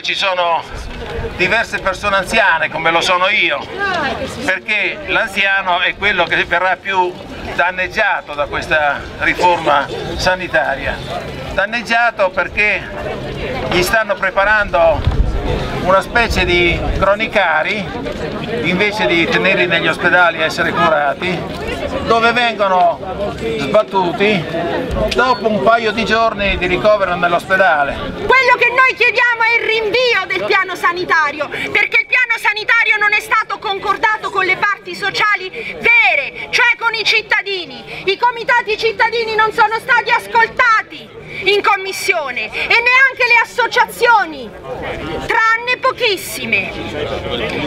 che ci sono diverse persone anziane come lo sono io, perché l'anziano è quello che verrà più danneggiato da questa riforma sanitaria. Danneggiato perché gli stanno preparando una specie di cronicari invece di tenerli negli ospedali e essere curati dove vengono sbattuti dopo un paio di giorni di ricovero nell'ospedale. Quello che noi chiediamo è il rinvio del piano sanitario, perché il piano sanitario non è stato concordato con le parti sociali vere, cioè con i cittadini. I comitati cittadini non sono stati ascoltati in commissione e neanche le associazioni, tranne pochissime,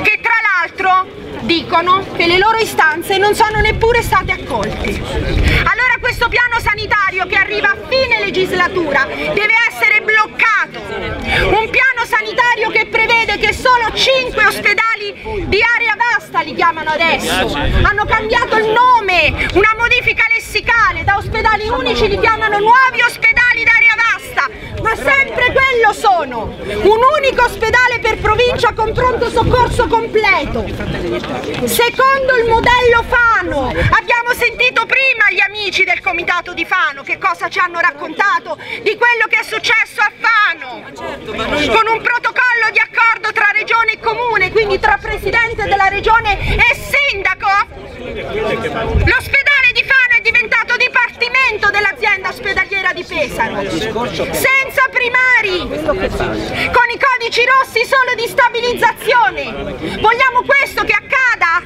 che tra l'altro dicono che le loro istanze non sono neppure state accolte. Allora questo piano sanitario che arriva a fine legislatura deve essere bloccato. Un piano sanitario che prevede che solo 5 ospedali di area vasta li chiamano adesso. Hanno cambiato il nome, una modifica lessicale, da ospedali unici li chiamano nuovi ospedali d'area ma sempre quello sono. Un unico ospedale per provincia con pronto soccorso completo. Secondo il modello Fano, abbiamo sentito prima gli amici del comitato di Fano che cosa ci hanno raccontato di quello che è successo a Fano, con un protocollo di accordo tra regione e comune, quindi tra presidente della regione e sindaco. L'ospedale di Fano è diventato dipartimento dell'azienda ospedaliera di Pesaro, senza primari, con i codici rossi solo di stabilizzazione. Vogliamo questo che accada?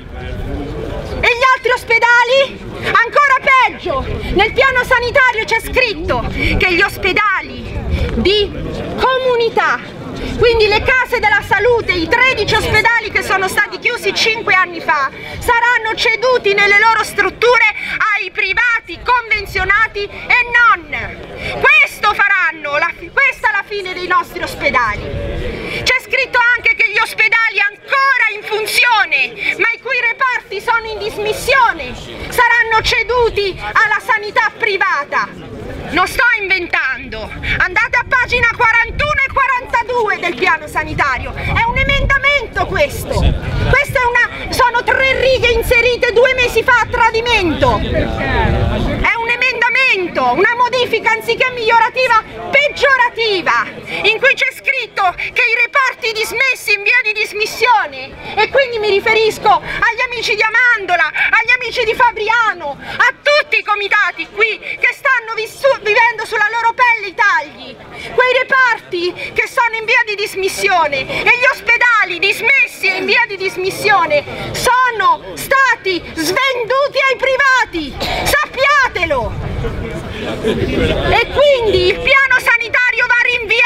E gli altri ospedali? Ancora peggio, nel piano sanitario c'è scritto che gli ospedali di comunità quindi le case della salute, i 13 ospedali che sono stati chiusi 5 anni fa, saranno ceduti nelle loro strutture ai privati convenzionati e non. Questo faranno, la, questa è la fine dei nostri ospedali. C'è scritto anche che gli ospedali ancora in funzione, ma i cui reparti sono in dismissione, saranno ceduti alla sanità privata. Non sto inventando, andate a pagina 41 e 42 del piano sanitario, è un emendamento questo, questo è una, sono tre righe inserite due mesi fa a tradimento, è un emendamento, una modifica anziché migliorativa, peggiorativa, in cui c'è scritto che i reparti dismessi in via di dismissione, e quindi mi riferisco agli amici di Amandola, agli amici di Fabriano, a tutti i comitati qui che stanno vivendo sulla loro pelle i tagli, quei reparti che sono in via di dismissione e gli ospedali dismessi e in via di dismissione sono stati svenduti ai privati, sappiatelo! E quindi il piano sanitario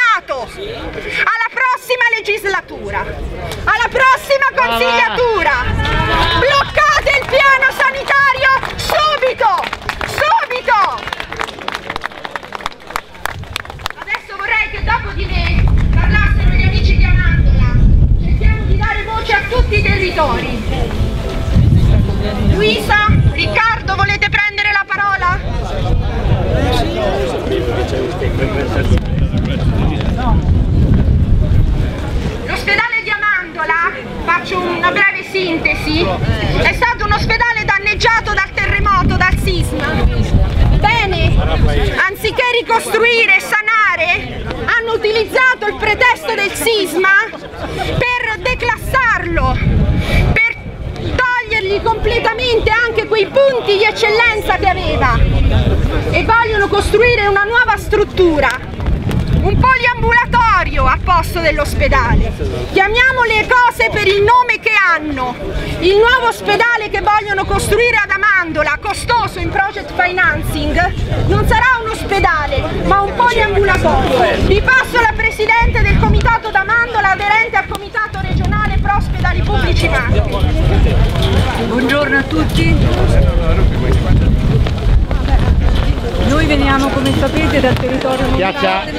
va rinviato alla prossima legislatura, alla prossima consigliatura. Bloccate il piano sanitario subito! Subito! Adesso vorrei che dopo di me parlassero gli amici di Amandola. Cerchiamo di dare voce a tutti i territori. Luisa, Riccardo, volete prendere la parola? L'ospedale di Amandola, faccio una breve sintesi, è stato un ospedale danneggiato dal terremoto, dal sisma. Bene, anziché ricostruire e sanare, hanno utilizzato il pretesto del sisma per declassarlo, per togliergli completamente anche quei punti di eccellenza che aveva e vogliono costruire una nuova struttura, un poliambulatorio a posto dell'ospedale. Chiamiamo le cose per il nome che hanno. anno. Il nuovo ospedale che vogliono costruire ad Amandola, costoso in project financing, non sarà un ospedale, ma un poliambulatorio. Vi passo la Presidente del Comitato d'Amandola aderente al Comitato regionale Prospedali Pubblici Marche. Buongiorno a tutti. Noi veniamo, come sapete, dal territorio montano.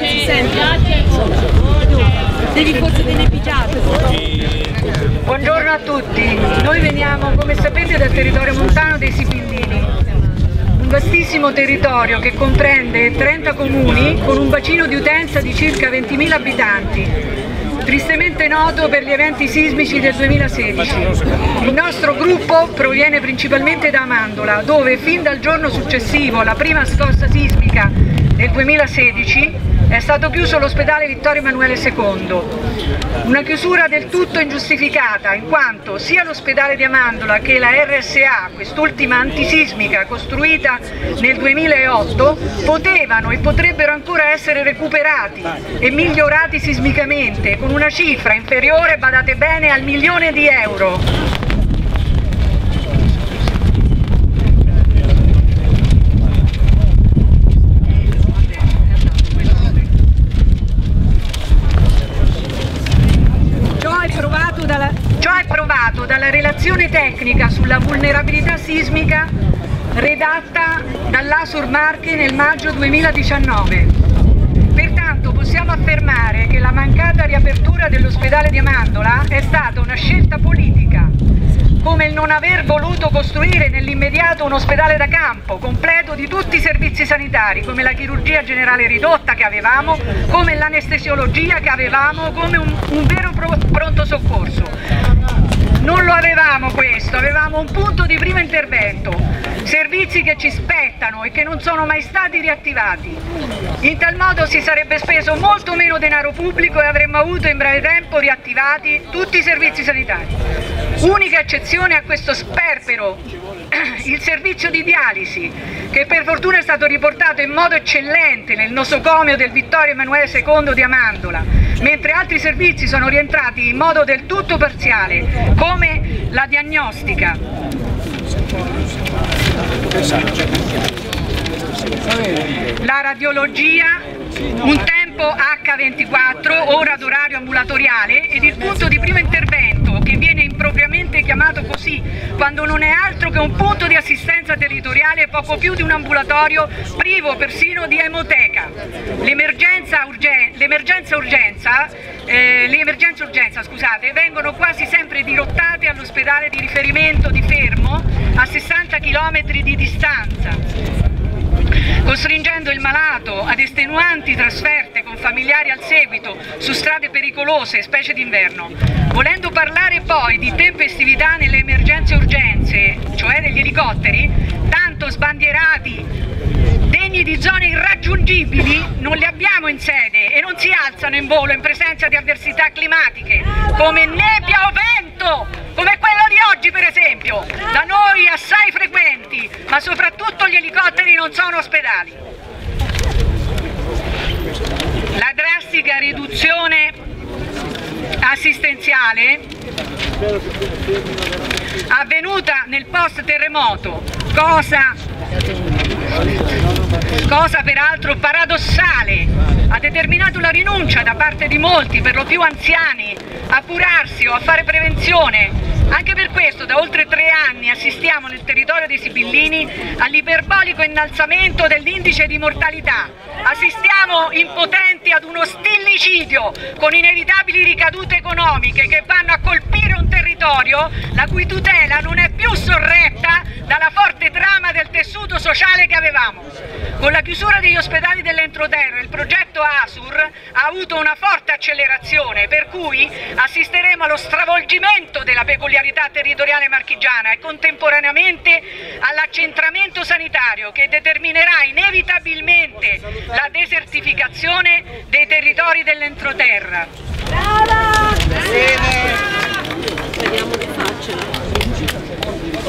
Devi forse delle pigiate. Buongiorno a tutti. Noi veniamo, come sapete, dal territorio montano dei Sibillini. Un vastissimo territorio che comprende 30 comuni con un bacino di utenza di circa 20.000 abitanti tristemente noto per gli eventi sismici del 2016. Il nostro gruppo proviene principalmente da Amandola, dove fin dal giorno successivo alla prima scossa sismica del 2016 è stato chiuso l'ospedale Vittorio Emanuele II. Una chiusura del tutto ingiustificata, in quanto sia l'ospedale di Amandola che la RSA, quest'ultima antisismica costruita nel 2008, potevano e potrebbero ancora essere recuperati e migliorati sismicamente con una cifra inferiore, badate bene, al milione di euro. Ciò è provato dalla relazione tecnica sulla vulnerabilità sismica redatta dall'Asur Marche nel maggio 2019. Pertanto possiamo affermare che la mancata riapertura dell'ospedale di Amandola è stata una scelta politica come il non aver voluto costruire nell'immediato un ospedale da campo completo di tutti i servizi sanitari, come la chirurgia generale ridotta che avevamo, come l'anestesiologia che avevamo, come un, un vero pronto soccorso. Non lo avevamo questo, avevamo un punto di primo intervento, servizi che ci spettano e che non sono mai stati riattivati. In tal modo si sarebbe speso molto meno denaro pubblico e avremmo avuto in breve tempo riattivati tutti i servizi sanitari. Unica eccezione a questo sperpero, il servizio di dialisi, che per fortuna è stato riportato in modo eccellente nel nosocomio del Vittorio Emanuele II di Amandola, mentre altri servizi sono rientrati in modo del tutto parziale, come la diagnostica. La radiologia, un tempo H24, ora d'orario ambulatoriale ed il punto di primo intervento che viene impropriamente chiamato così quando non è altro che un punto di assistenza territoriale poco più di un ambulatorio privo persino di emoteca. L'emergenza urgenza, urgenza, eh, urgenza scusate, vengono quasi sempre dirottate all'ospedale di riferimento di Fermo a 60 km di distanza costringendo il malato ad estenuanti trasferte con familiari al seguito su strade pericolose, specie d'inverno. Volendo parlare poi di tempestività nelle emergenze urgenze, cioè degli elicotteri, tanto sbandierati degni di zone irraggiungibili non li abbiamo in sede e non si alzano in volo in presenza di avversità climatiche come nebbia o vento, come quello di oggi per esempio, da noi assai frequenti, ma soprattutto gli elicotteri non sono ospedali. La drastica riduzione assistenziale avvenuta nel post terremoto, cosa cosa peraltro paradossale, ha determinato la rinuncia da parte di molti, per lo più anziani, a curarsi o a fare prevenzione. Anche per questo da oltre tre anni assistiamo nel territorio dei Sibillini all'iperbolico innalzamento dell'indice di mortalità. Assistiamo impotenti ad uno stillicidio con inevitabili ricadute economiche che vanno a colpire un territorio la cui tutela non è più sorretta dalla forte trama del tessuto sociale che avevamo. Con la chiusura degli ospedali dell'entroterra il progetto ASUR ha avuto una forte accelerazione per cui assisteremo allo stravolgimento della peculiarità territoriale marchigiana e contemporaneamente all'accentramento sanitario che determinerà inevitabilmente la desertificazione dei territori dell'entroterra. Brava! Bene! сегодня. мы A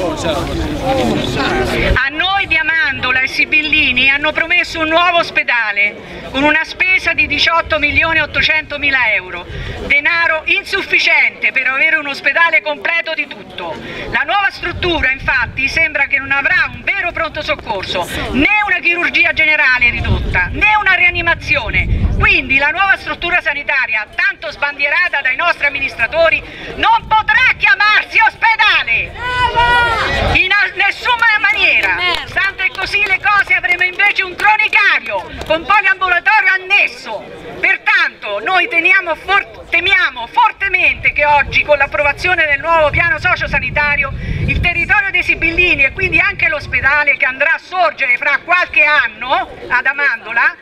noi di Amandola e Sibillini hanno promesso un nuovo ospedale con una spesa di 18 milioni 800 mila euro, denaro insufficiente per avere un ospedale completo di tutto. La nuova struttura infatti sembra che non avrà un vero pronto soccorso, né una chirurgia generale ridotta, né una rianimazione. Quindi la nuova struttura sanitaria, tanto sbandierata dai nostri amministratori, non potrà chiamarsi ospedale! In nessuna maniera! Stante così le cose avremo invece un cronicario con poliambulatorio annesso. Pertanto noi for temiamo fortemente che oggi con l'approvazione del nuovo piano sociosanitario il territorio dei Sibillini e quindi anche l'ospedale che andrà a sorgere fra qualche anno ad Amandola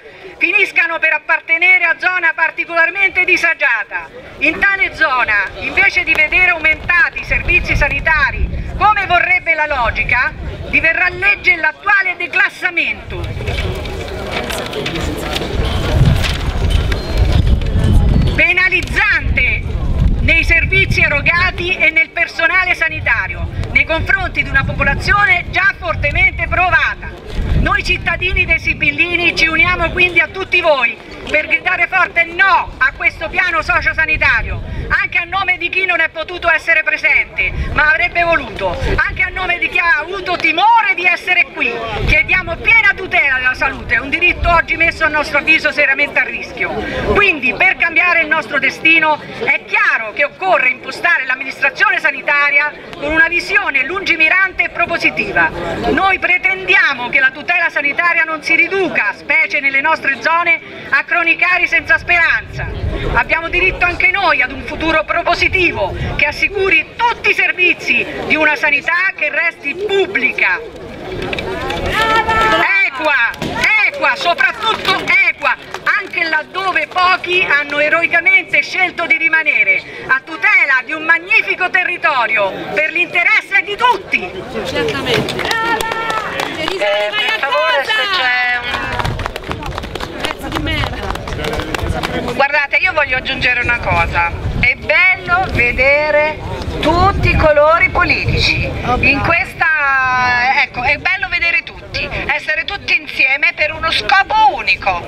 finiscano per appartenere a zona particolarmente disagiata. In tale zona, invece di vedere aumentati i servizi sanitari come vorrebbe la logica, diverrà legge l'attuale declassamento. Penalizzante nei servizi erogati e nel personale sanitario, nei confronti di una popolazione già fortemente provata. Noi cittadini dei Sibillini ci uniamo quindi a tutti voi per gridare forte no a questo piano sociosanitario, anche a nome di chi non è potuto essere presente, ma avrebbe voluto, anche a nome di chi ha avuto timore di essere qui. Chiediamo piena tutela della salute, un diritto oggi messo a nostro avviso seriamente a rischio. Quindi per cambiare il nostro destino è chiaro che occorre impostare l'amministrazione sanitaria con una visione lungimirante e propositiva. Noi pretendiamo che la tutela sanitaria non si riduca, specie nelle nostre zone, a cronicari senza speranza. Abbiamo diritto anche noi ad un futuro propositivo che assicuri tutti i servizi di una sanità che resti pubblica, equa, equa, soprattutto equa, anche laddove pochi hanno eroicamente scelto di rimanere, a tutela di un magnifico territorio, per l'interesse di tutti. Certamente. Eh, per favore se c'è Guardate, io voglio aggiungere una cosa. È bello vedere tutti i colori politici. In questa, ecco, è bello vedere tutti, essere tutti insieme per uno scopo unico.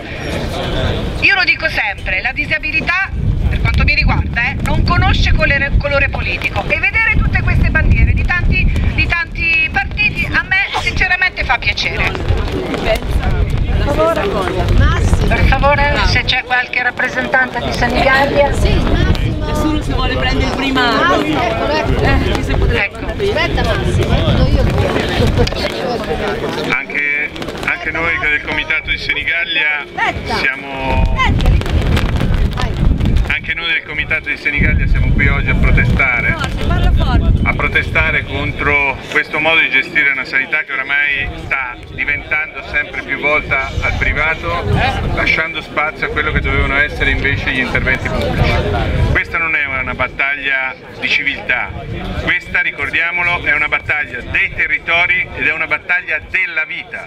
Io lo dico sempre, la disabilità, per quanto mi riguarda, eh, non conosce colore, colore, politico e vedere tutte queste bandiere di tanti, di tanti partiti a me sinceramente fa piacere. Per favore, per favore se c'è qualche rappresentante di Senigallia. Sì, Massimo. Nessuno si vuole prendere il primato. Eh, chi si potrebbe ecco. Aspetta Massimo, anche, anche noi del comitato di Senigallia siamo anche noi del comitato di Senigallia siamo qui oggi a protestare a protestare contro questo modo di gestire una sanità che oramai sta diventando sempre più volta al privato, lasciando spazio a quello che dovevano essere invece gli interventi pubblici. Questa non è una battaglia di civiltà, questa, ricordiamolo, è una battaglia dei territori ed è una battaglia della vita.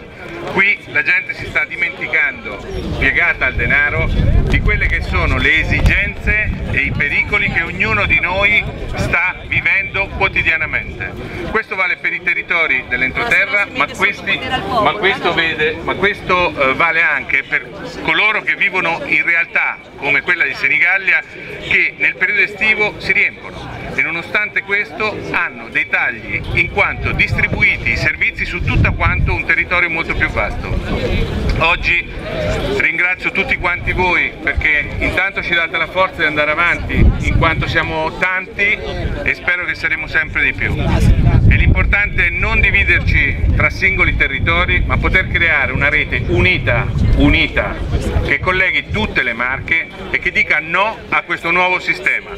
Qui la gente si sta dimenticando, piegata al denaro, di quelle che sono le esigenze e i pericoli che ognuno di noi sta vivendo quotidianamente. Questo vale per i territori dell'entroterra, ma, ma, questo, vede, ma questo uh, vale anche per coloro che vivono in realtà, come quella di Senigallia, che nel periodo estivo si riempiono. E nonostante questo hanno dei tagli in quanto distribuiti i servizi su tutto quanto un territorio molto più vasto. Oggi ringrazio tutti quanti voi perché intanto ci date la forza di andare avanti in quanto siamo tanti e spero che saremo sempre di più. E l'importante è non dividerci tra singoli territori ma poter creare una rete unita, unita che colleghi tutte le marche e che dica no a questo nuovo sistema,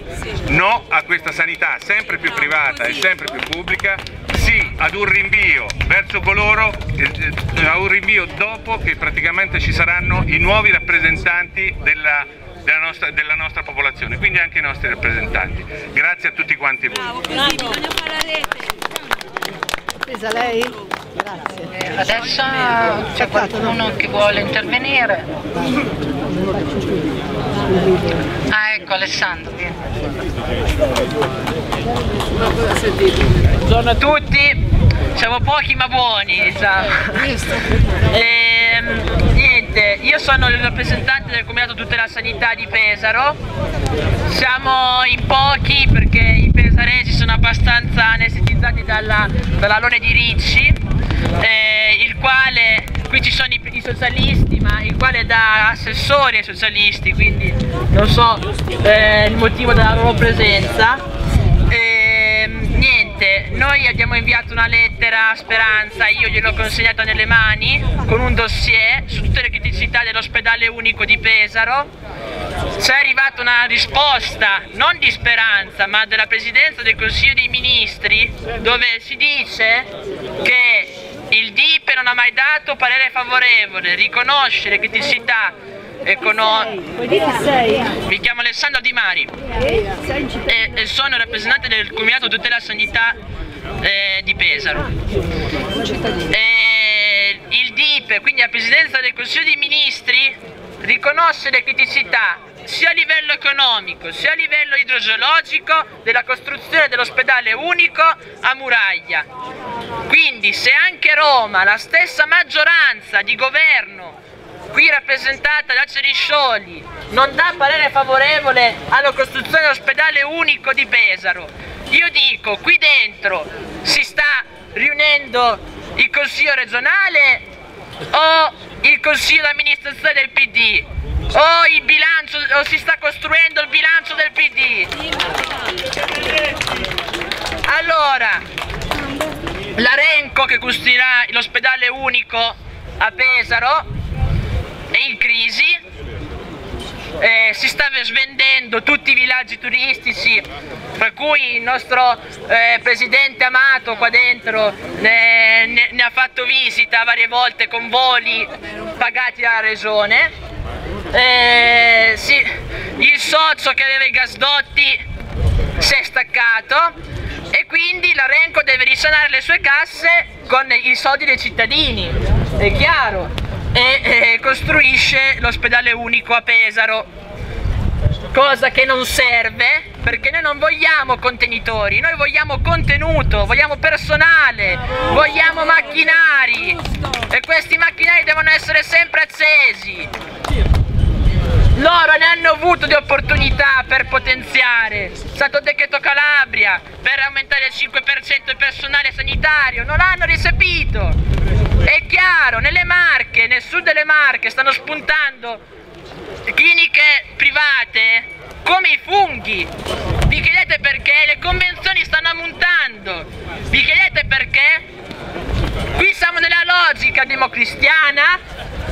no a questa sanità sempre più privata e sempre più pubblica, sì ad un rinvio verso coloro, eh, a un rinvio dopo che praticamente ci saranno i nuovi rappresentanti della, della, nostra, della nostra, popolazione, quindi anche i nostri rappresentanti. Grazie a tutti quanti voi. Bravo, così bisogna fare la rete. Presa lei? Grazie. Eh, adesso c'è qualcuno che vuole intervenire. Ah ecco Alessandro, vieni. Buongiorno a tutti, siamo pochi ma buoni, diciamo. Niente, io sono il rappresentante del Comitato Tutela Sanità di Pesaro, siamo in pochi perché i pesaresi sono abbastanza anestetizzati dalla, dall'alone di Ricci, eh, il quale, qui ci sono i, i, socialisti, ma il quale dà assessori ai socialisti, quindi non so eh, il motivo della loro presenza niente, noi abbiamo inviato una lettera a Speranza, io gliel'ho consegnata nelle mani con un dossier su tutte le criticità dell'ospedale unico di Pesaro. C'è arrivata una risposta, non di Speranza, ma della Presidenza del Consiglio dei Ministri, dove si dice che il DIPE non ha mai dato parere favorevole, riconosce le criticità economiche. Mi chiamo Alessandro Di Mari e, e sono rappresentante del Comitato Tutela Sanità eh, di Pesaro. E il DIP, quindi la Presidenza del Consiglio dei Ministri, riconosce le criticità sia a livello economico sia a livello idrogeologico della costruzione dell'ospedale unico a Muraglia. Quindi se anche Roma, la stessa maggioranza di governo qui rappresentata da Ceriscioli non dà parere favorevole alla costruzione dell'ospedale unico di Pesaro, io dico qui dentro si sta riunendo il consiglio regionale o il consiglio d'amministrazione del PD o il bilancio o si sta costruendo il bilancio del PD allora l'Arenco che costruirà l'ospedale unico a Pesaro è in crisi, eh, si sta svendendo tutti i villaggi turistici, per cui il nostro eh, presidente Amato qua dentro ne, ne, ne, ha fatto visita varie volte con voli pagati dalla regione. Eh, sì, il socio che aveva i gasdotti si è staccato e quindi l'Arenco deve risanare le sue casse con i soldi dei cittadini, è chiaro e eh, costruisce l'ospedale unico a Pesaro cosa che non serve perché noi non vogliamo contenitori, noi vogliamo contenuto, vogliamo personale, vogliamo macchinari e questi macchinari devono essere sempre accesi. Loro ne hanno avuto di opportunità per potenziare, è stato decreto Calabria per aumentare il 5% il personale sanitario, non l'hanno ricepito. È chiaro, nelle Marche, nel sud delle Marche stanno spuntando cliniche private come i funghi. Vi chiedete perché? Le convenzioni stanno aumentando. Vi chiedete perché? Qui siamo nella logica democristiana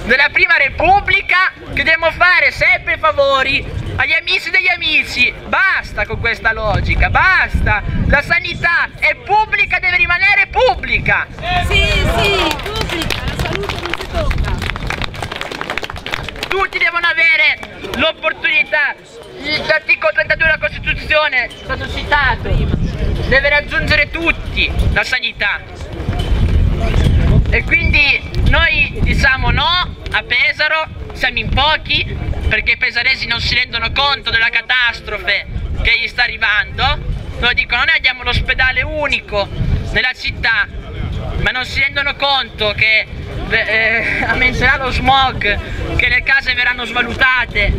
della prima repubblica che dobbiamo fare sempre favori agli amici degli amici. Basta con questa logica, basta. La sanità è pubblica, deve rimanere pubblica. Sì, sì, pubblica, la salute non si tocca. Tutti devono avere l'opportunità, l'articolo 32 della Costituzione, è stato citato, deve raggiungere tutti la sanità. E quindi noi diciamo no a Pesaro, siamo in pochi perché i pesaresi non si rendono conto della catastrofe che gli sta arrivando. Loro dicono noi abbiamo l'ospedale unico nella città, ma non si rendono conto che eh, aumenterà lo smog, che le case verranno svalutate,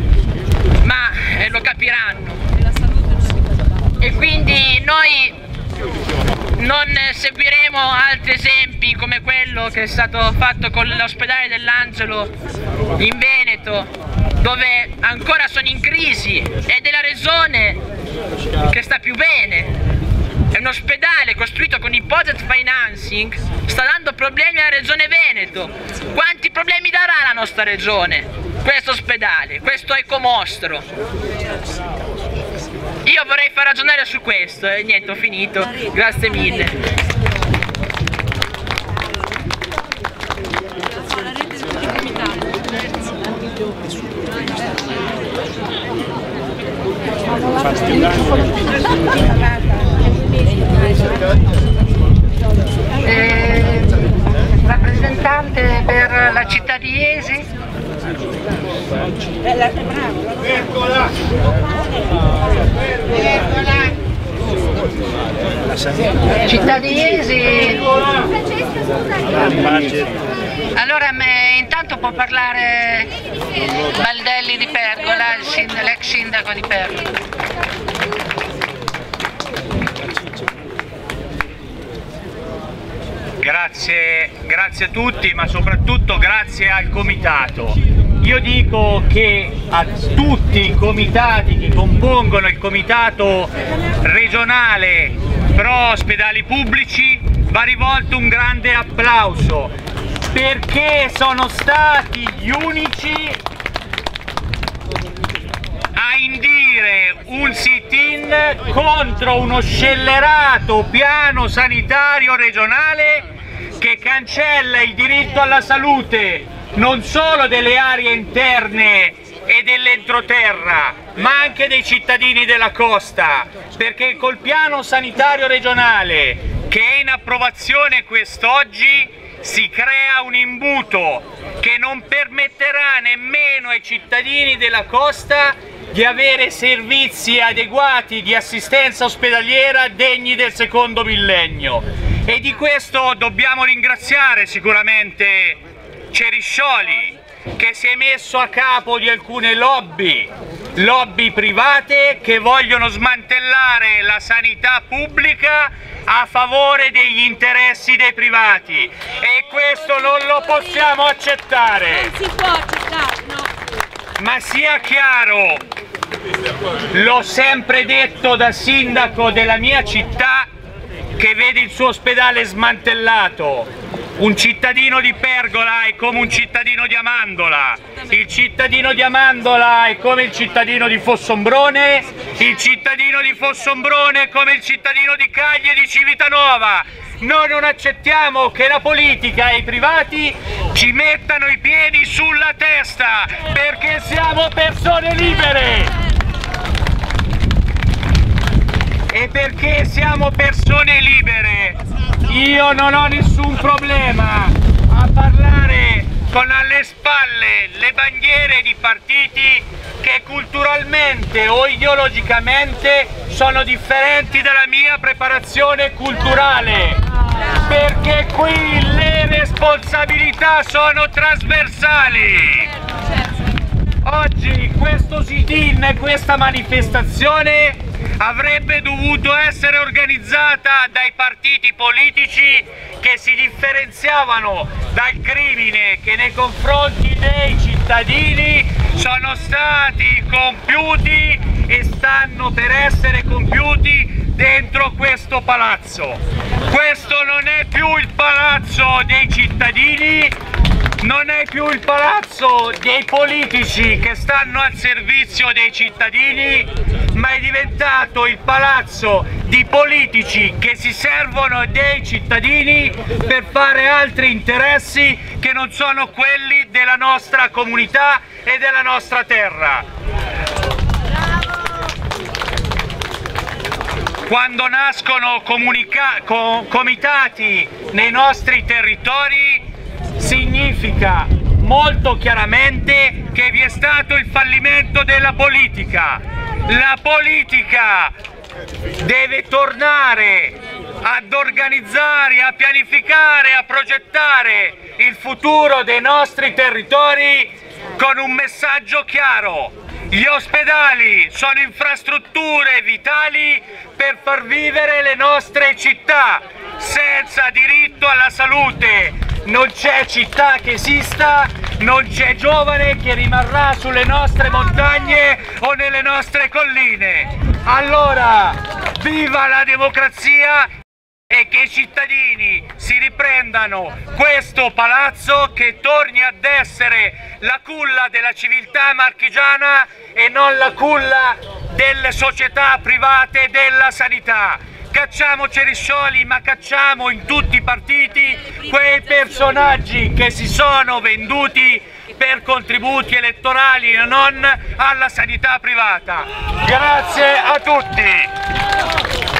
ma eh, lo capiranno. E quindi noi non seguiremo altri esempi come quello che è stato fatto con l'ospedale dell'Angelo in Veneto dove ancora sono in crisi ed è la regione che sta più bene. È un ospedale costruito con il budget financing sta dando problemi alla regione Veneto. Quanti problemi darà la nostra regione questo ospedale, questo ecomostro io vorrei far ragionare su questo e niente, ho finito. Grazie mille. Eh, rappresentante per la città di Iesi Eccola! Eccola! Cittadinesi. Allora intanto può parlare Baldelli di Pergola, l'ex sindaco di Pergola. Grazie, grazie, a tutti, ma soprattutto grazie al comitato. Io dico che a tutti i comitati che compongono il comitato regionale pro ospedali pubblici va rivolto un grande applauso perché sono stati gli unici a indire un sit-in contro uno scellerato piano sanitario regionale che cancella il diritto alla salute non solo delle aree interne e dell'entroterra, ma anche dei cittadini della costa, perché col piano sanitario regionale che è in approvazione quest'oggi si crea un imbuto che non permetterà nemmeno ai cittadini della costa di avere servizi adeguati di assistenza ospedaliera degni del secondo millennio e di questo dobbiamo ringraziare sicuramente Ceriscioli che si è messo a capo di alcune lobby, lobby private che vogliono smantellare la sanità pubblica a favore degli interessi dei privati e questo non lo possiamo accettare. Non si può accettare, no. Ma sia chiaro, l'ho sempre detto da sindaco della mia città che vede il suo ospedale smantellato. Un cittadino di Pergola è come un cittadino di Amandola, il cittadino di Amandola è come il cittadino di Fossombrone, il cittadino di Fossombrone è come il cittadino di Caglie di Civitanova. Noi non accettiamo che la politica e i privati ci mettano i piedi sulla testa perché siamo persone libere. E perché siamo persone libere, io non ho nessun problema a parlare con alle spalle le bandiere di partiti che culturalmente o ideologicamente sono differenti dalla mia preparazione culturale. Perché qui le responsabilità sono trasversali. Oggi questo sit-in questa manifestazione avrebbe dovuto essere organizzata dai partiti politici che si differenziavano dal crimine che nei confronti dei cittadini sono stati compiuti e stanno per essere compiuti dentro questo palazzo. Questo non è più il palazzo dei cittadini, non è più il palazzo dei politici che stanno al servizio dei cittadini, ma è diventato il palazzo di politici che si servono dei cittadini per fare altri interessi che non sono quelli della nostra comunità e della nostra terra. Quando nascono comitati nei nostri territori significa molto chiaramente che vi è stato il fallimento della politica. La politica deve tornare ad organizzare, a pianificare, a progettare il futuro dei nostri territori con un messaggio chiaro. Gli ospedali sono infrastrutture vitali per far vivere le nostre città. Senza diritto alla salute non c'è città che esista, non c'è giovane che rimarrà sulle nostre montagne o nelle nostre colline. Allora, viva la democrazia e che i cittadini si riprendano questo palazzo che torni ad essere la culla della civiltà marchigiana e non la culla delle società private della sanità. Cacciamo Ceriscioli ma cacciamo in tutti i partiti quei personaggi che si sono venduti per contributi elettorali e non alla sanità privata. Grazie a tutti!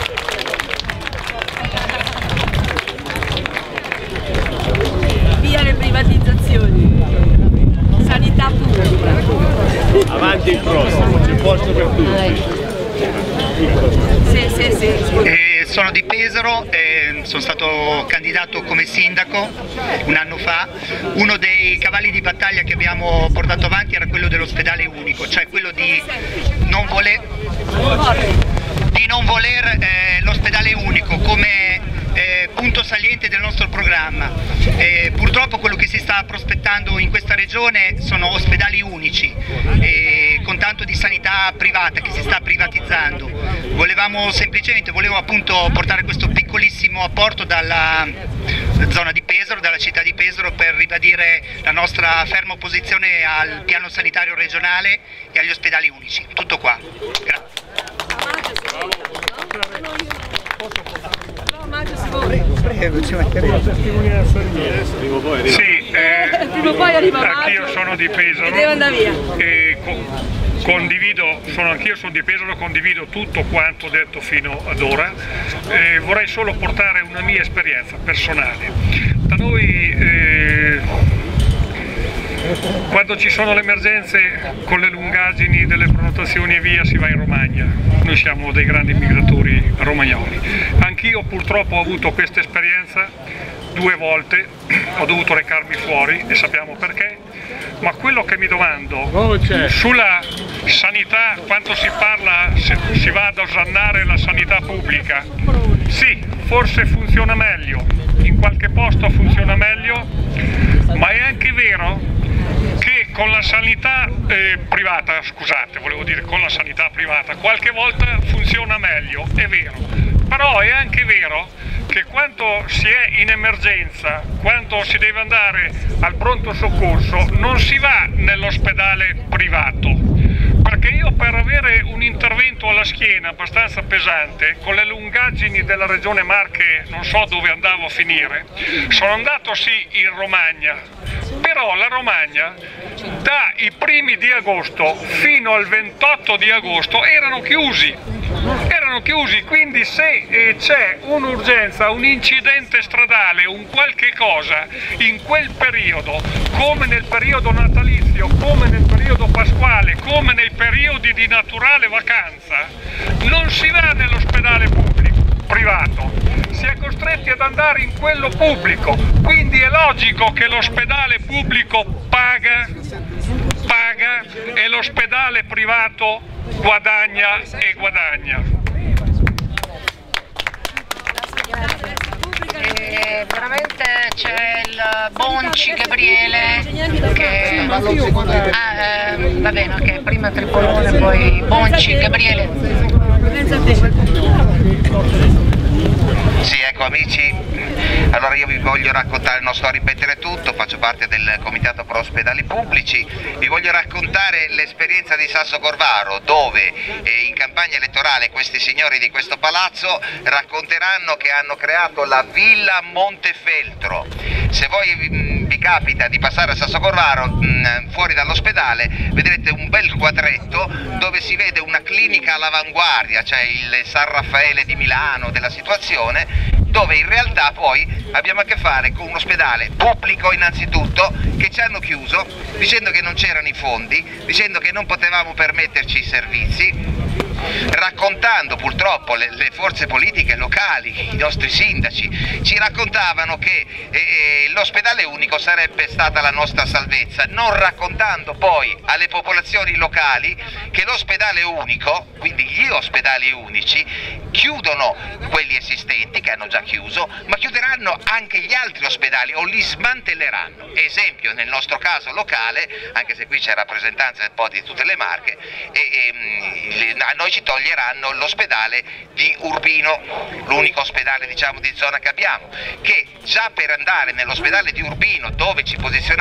Avanti il prossimo, c'è posto per tutti. Sì, sì, sì. E sono di Pesaro, eh, sono stato candidato come sindaco un anno fa, uno dei cavalli di battaglia che abbiamo portato avanti era quello dell'ospedale unico, cioè quello di non voler, di non voler eh, l'ospedale unico come eh, punto saliente del nostro programma. Eh, purtroppo quello che si sta prospettando in questa regione sono ospedali unici, eh, con tanto di sanità privata che si sta privatizzando. Volevamo semplicemente, volevo appunto portare questo piccolissimo apporto dalla zona di Pesaro, dalla città di Pesaro per ribadire la nostra ferma opposizione al piano sanitario regionale e agli ospedali unici. Tutto qua. Grazie. Prego, ci mancherebbe. Sì, eh, Prima o poi arriva anch'io sono di Pesaro e deve andare via. e co- condivido, sono anch'io sono di Pesaro, condivido tutto quanto detto fino ad ora e vorrei solo portare una mia esperienza personale. Da noi eh, quando ci sono le emergenze con le lungaggini delle prenotazioni e via si va in Romagna, noi siamo dei grandi migratori romagnoli. Anch'io purtroppo ho avuto questa esperienza due volte, ho dovuto recarmi fuori e sappiamo perché, ma quello che mi domando sulla sanità, quanto si parla, se si va ad osannare la sanità pubblica, sì, forse funziona meglio, in qualche posto funziona meglio, ma è anche vero che con la sanità eh, privata, scusate, volevo dire con la sanità privata, qualche volta funziona meglio, è vero, però è anche vero che quando si è in emergenza, quando si deve andare al pronto soccorso, non si va nell'ospedale privato, per avere un intervento alla schiena abbastanza pesante, con le lungaggini della regione Marche non so dove andavo a finire, sono andato sì in Romagna, però la Romagna dai primi di agosto fino al 28 di agosto erano chiusi, erano chiusi, quindi se eh, c'è un'urgenza, un incidente stradale, un qualche cosa in quel periodo, come nel periodo natalizio, come nel periodo pasquale, come nei periodi di naturale vacanza, non si va nell'ospedale pubblico, privato, si è costretti ad andare in quello pubblico, quindi è logico che l'ospedale pubblico paga, paga e l'ospedale privato guadagna e guadagna. Veramente c'è il Bonci Gabriele che ah, eh, va bene ok prima Tripolone poi Bonci Gabriele Sì, ecco amici, allora io vi voglio raccontare, non sto a ripetere tutto, faccio parte del Comitato Pro Ospedali Pubblici, vi voglio raccontare l'esperienza di Sasso Corvaro dove eh, in campagna elettorale questi signori di questo palazzo racconteranno che hanno creato la Villa Montefeltro. Se voi mm, vi capita di passare a Sasso Corvaro mm, fuori dall'ospedale vedrete un bel quadretto dove si vede una clinica all'avanguardia, cioè il San Raffaele di Milano della situazione, dove in realtà poi abbiamo a che fare con un ospedale pubblico innanzitutto che ci hanno chiuso dicendo che non c'erano i fondi, dicendo che non potevamo permetterci i servizi, raccontando purtroppo le, le forze politiche locali, i nostri sindaci, ci raccontavano che eh, l'ospedale unico sarebbe stata la nostra salvezza, non raccontando poi alle popolazioni locali che l'ospedale unico, quindi gli ospedali unici, chiudono quelli esistenti che hanno già chiuso, ma chiuderanno anche gli altri ospedali o li smantelleranno. Esempio nel nostro caso locale, anche se qui c'è rappresentanza un po' di tutte le marche, e, e, a noi ci toglieranno l'ospedale di Urbino, l'unico ospedale diciamo, di zona che abbiamo, che già per andare nell'ospedale di Urbino dove ci posizioniamo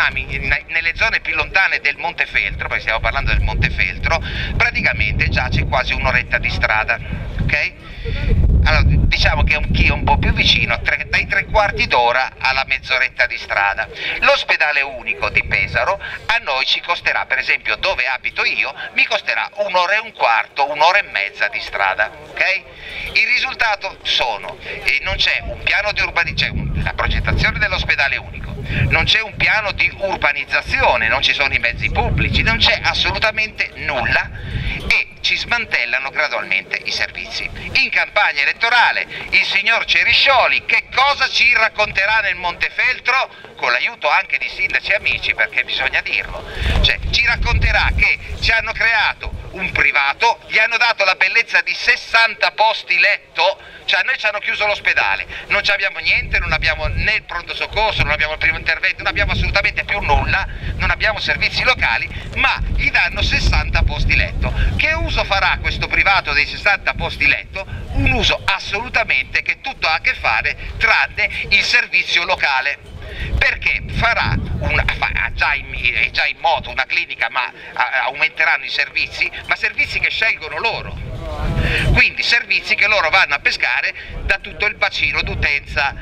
nelle zone più lontane del Montefeltro, perché stiamo parlando del Montefeltro, praticamente già c'è quasi un'oretta di strada. ok? Allora, diciamo che chi è un po' più vicino, tre, dai tre quarti d'ora alla mezz'oretta di strada. L'ospedale unico di Pesaro a noi ci costerà, per esempio dove abito io, mi costerà un'ora e un quarto, un'ora e mezza di strada. ok? Il risultato sono, eh, non c'è un piano di urbanizzazione, la progettazione dell'ospedale unico, non c'è un piano di urbanizzazione, non ci sono i mezzi pubblici, non c'è assolutamente nulla e ci smantellano gradualmente i servizi. In campagna elettorale il signor Ceriscioli che cosa ci racconterà nel Montefeltro, con l'aiuto anche di sindaci e amici, perché bisogna dirlo, cioè, ci racconterà che ci hanno creato un privato, gli hanno dato la bellezza di 60 posti letto, cioè a noi ci hanno chiuso l'ospedale, non abbiamo niente, non abbiamo né il pronto soccorso, non abbiamo il primo intervento, non abbiamo assolutamente più nulla, non abbiamo servizi locali, ma gli danno 60 posti letto. Che uso farà questo privato dei 60 posti letto? Un uso assolutamente che tutto ha a che fare tranne il servizio locale perché farà una, ha già in, è già in moto una clinica ma aumenteranno i servizi, ma servizi che scelgono loro. Quindi servizi che loro vanno a pescare da tutto il bacino d'utenza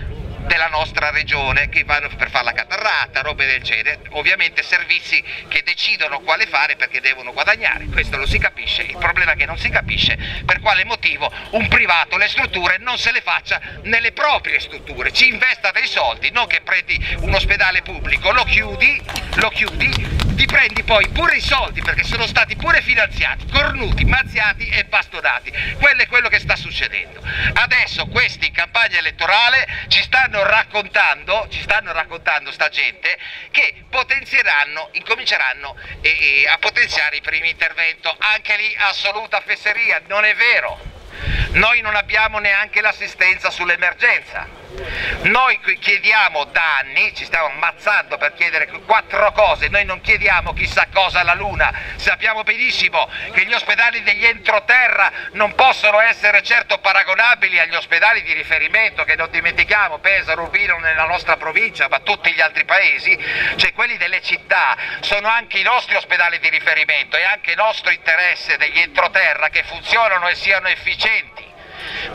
della nostra regione che vanno per fare la catarrata, robe del genere, ovviamente servizi che decidono quale fare perché devono guadagnare, questo lo si capisce, il problema è che non si capisce per quale motivo un privato le strutture non se le faccia nelle proprie strutture, ci investa dei soldi, non che prendi un ospedale pubblico, lo chiudi, lo chiudi ti prendi poi pure i soldi perché sono stati pure finanziati, cornuti, mazziati e bastonati. Quello è quello che sta succedendo. Adesso questi in campagna elettorale ci stanno raccontando, ci stanno raccontando sta gente che potenzieranno, incominceranno e, e a potenziare i primi interventi. Anche lì assoluta fesseria, non è vero. Noi non abbiamo neanche l'assistenza sull'emergenza. Noi chiediamo da anni, ci stiamo ammazzando per chiedere quattro cose, noi non chiediamo chissà cosa alla Luna, sappiamo benissimo che gli ospedali degli entroterra non possono essere certo paragonabili agli ospedali di riferimento che non dimentichiamo, Pesaro, Urbino nella nostra provincia, ma tutti gli altri paesi, cioè quelli delle città sono anche i nostri ospedali di riferimento e anche nostro interesse degli entroterra che funzionano e siano efficienti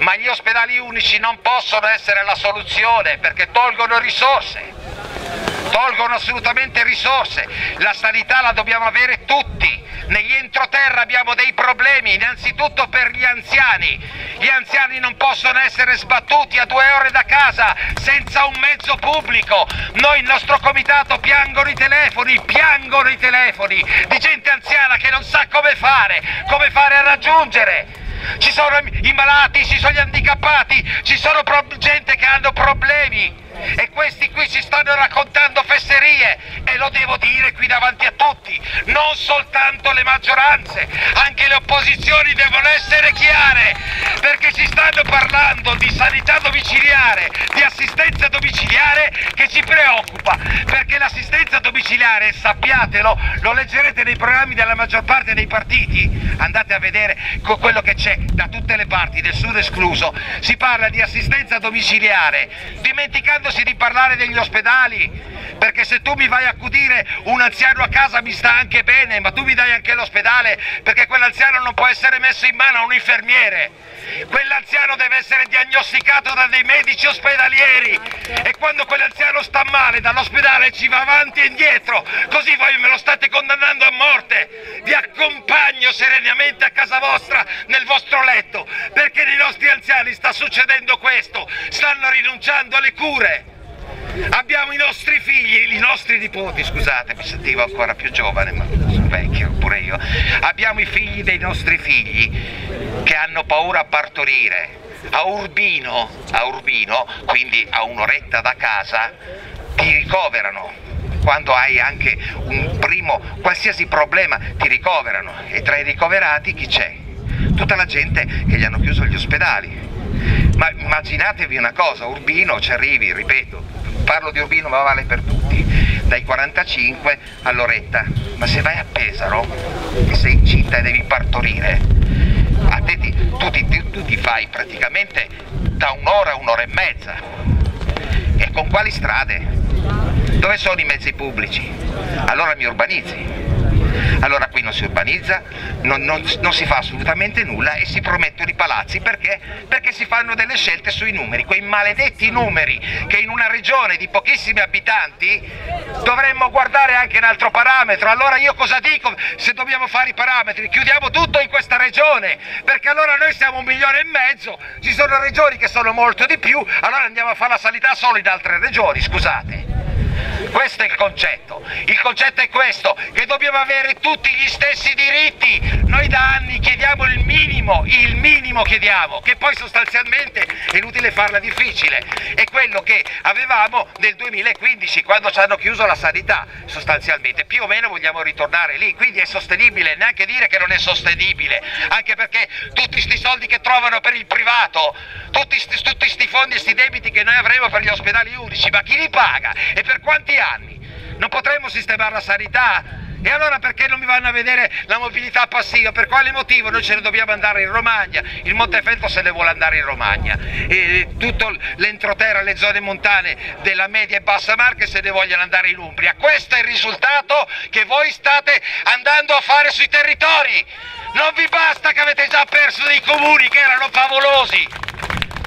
ma gli ospedali unici non possono essere la soluzione perché tolgono risorse, tolgono assolutamente risorse, la sanità la dobbiamo avere tutti, negli entroterra abbiamo dei problemi, innanzitutto per gli anziani, gli anziani non possono essere sbattuti a due ore da casa senza un mezzo pubblico, noi il nostro comitato piangono i telefoni, piangono i telefoni di gente anziana che non sa come fare, come fare a raggiungere ci sono i malati, ci sono gli handicappati, ci sono gente che hanno problemi e questi qui ci stanno raccontando fesserie e lo devo dire qui davanti a tutti, non soltanto le maggioranze, anche le opposizioni devono essere chiare perché ci stanno parlando di sanità domiciliare, di assistenza domiciliare che ci preoccupa perché l'assistenza domiciliare, sappiatelo, lo leggerete nei programmi della maggior parte dei partiti, andate a vedere quello che c'è da tutte le parti, del sud escluso, si parla di assistenza domiciliare, dimenticando dimenticandosi di parlare degli ospedali, perché se tu mi vai a accudire un anziano a casa mi sta anche bene, ma tu mi dai anche l'ospedale perché quell'anziano non può essere messo in mano a un infermiere. Quell'anziano deve essere diagnosticato da dei medici ospedalieri e quando quell'anziano sta male dall'ospedale ci va avanti e indietro, così voi me lo state condannando a morte. Vi accompagno serenamente a casa vostra nel vostro letto perché nei nostri anziani sta succedendo questo, stanno rinunciando alle cure. Abbiamo i nostri figli, i nostri nipoti, scusate, mi sentivo ancora più giovane, ma sono vecchio pure io. Abbiamo i figli dei nostri figli che hanno paura a partorire. A Urbino, a Urbino, quindi a un'oretta da casa, ti ricoverano. Quando hai anche un primo, qualsiasi problema, ti ricoverano. E tra i ricoverati chi c'è? Tutta la gente che gli hanno chiuso gli ospedali. Ma immaginatevi una cosa, Urbino ci arrivi, ripeto, parlo di Urbino ma vale per tutti, dai 45 all'oretta, ma se vai a Pesaro e sei incinta e devi partorire, a te ti, tu, ti, tu ti fai praticamente da un'ora a un'ora e mezza. E con quali strade? Dove sono i mezzi pubblici? Allora mi urbanizzi allora qui non si urbanizza, non, non, non, si fa assolutamente nulla e si promettono i palazzi perché? Perché si fanno delle scelte sui numeri, quei maledetti numeri che in una regione di pochissimi abitanti dovremmo guardare anche un altro parametro. Allora io cosa dico se dobbiamo fare i parametri? Chiudiamo tutto in questa regione, perché allora noi siamo un milione e mezzo, ci sono regioni che sono molto di più, allora andiamo a fare la sanità solo in altre regioni, scusate. Questo è il concetto. Il concetto è questo, che dobbiamo avere tutti gli stessi diritti. Noi da anni chiediamo il minimo, il minimo chiediamo, che poi sostanzialmente è inutile farla difficile. È quello che avevamo nel 2015 quando ci hanno chiuso la sanità, sostanzialmente. Più o meno vogliamo ritornare lì, quindi è sostenibile, neanche dire che non è sostenibile, anche perché tutti questi soldi che trovano per il privato, tutti questi fondi e questi debiti che noi avremo per gli ospedali unici, ma chi li paga e per quanti anni? Non potremmo sistemare la sanità? E allora perché non mi vanno a vedere la mobilità passiva? Per quale motivo noi ce ne dobbiamo andare in Romagna? Il Montefeltro se ne vuole andare in Romagna e tutto l'entroterra, le zone montane della media e bassa Marche se ne vogliono andare in Umbria. Questo è il risultato che voi state andando a fare sui territori. Non vi basta che avete già perso dei comuni che erano favolosi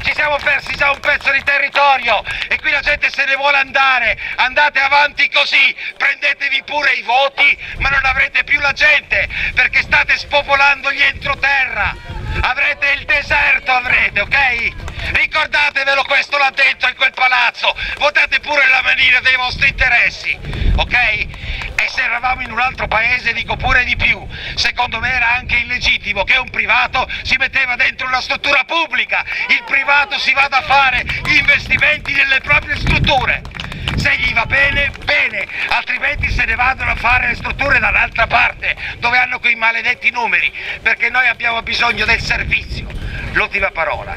ci siamo persi già un pezzo di territorio e qui la gente se ne vuole andare, andate avanti così, prendetevi pure i voti ma non avrete più la gente perché state spopolando gli entroterra, avrete il deserto avrete, ok? Ricordatevelo questo là dentro in quel palazzo, votate pure la manina dei vostri interessi, ok? E se eravamo in un altro paese dico pure di più, secondo me era anche illegittimo che un privato si metteva dentro una struttura pubblica, il privato si vada a fare investimenti nelle proprie strutture. Se gli va bene, bene, altrimenti se ne vadano a fare le strutture dall'altra parte, dove hanno quei maledetti numeri, perché noi abbiamo bisogno del servizio. L'ultima parola.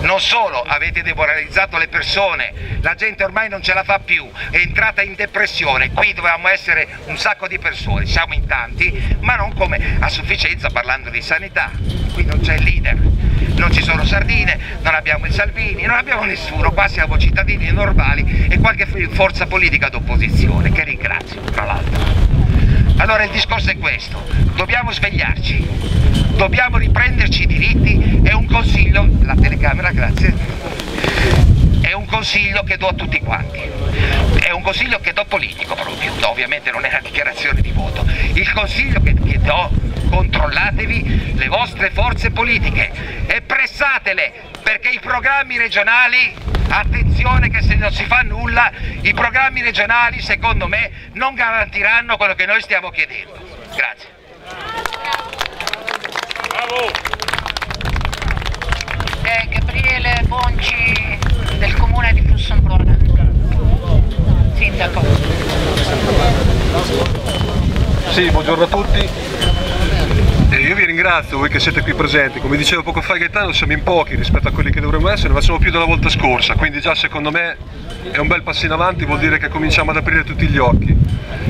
Non solo avete demoralizzato le persone, la gente ormai non ce la fa più, è entrata in depressione, qui dovevamo essere un sacco di persone, siamo in tanti, ma non come a sufficienza parlando di sanità, qui non c'è il leader, non ci sono sardine, non abbiamo il Salvini, non abbiamo nessuno, qua siamo cittadini normali e qualche forza politica d'opposizione, che ringrazio tra l'altro. Allora il discorso è questo, dobbiamo svegliarci, dobbiamo riprenderci i diritti, è un consiglio, la telecamera grazie, è un consiglio che do a tutti quanti, è un consiglio che do politico proprio, ovviamente non è una dichiarazione di voto, il consiglio che, che do, controllatevi le vostre forze politiche e pressatele perché i programmi regionali, attenzione che se non si fa nulla, i programmi regionali secondo me non garantiranno quello che noi stiamo chiedendo. Grazie. Bravo. È Gabriele Bonci del comune di Fussombrona. Sindaco. Sì, buongiorno a tutti. Eh, io vi ringrazio, voi che siete qui presenti, come dicevo poco fa Gaetano siamo in pochi rispetto a quelli che dovremmo essere, ma siamo più della volta scorsa, quindi già secondo me è un bel passo in avanti, vuol dire che cominciamo ad aprire tutti gli occhi.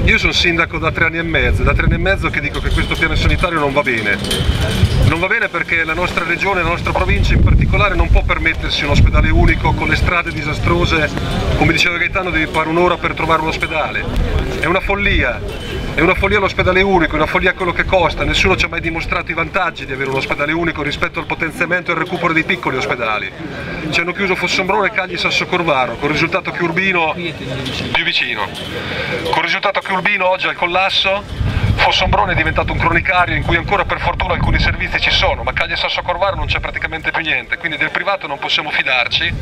Io sono sindaco da tre anni e mezzo, da tre anni e mezzo che dico che questo piano sanitario non va bene. Non va bene perché la nostra regione, la nostra provincia in particolare non può permettersi un ospedale unico con le strade disastrose, come diceva Gaetano devi fare un'ora per trovare un ospedale. È una follia, è una follia l'ospedale unico, è una follia quello che costa, nessuno ci ha mai dimostrato i vantaggi di avere un ospedale unico rispetto al potenziamento e al recupero dei piccoli ospedali. Ci hanno chiuso Fossombrone, Cagli e Sasso Corvaro, con il risultato che Urbino più vicino. Con il risultato che Urbino oggi al collasso, Fossombrone è diventato un cronicario in cui ancora per fortuna alcuni servizi ci sono, ma Cagli e Sasso Corvaro non c'è praticamente più niente, quindi del privato non possiamo fidarci.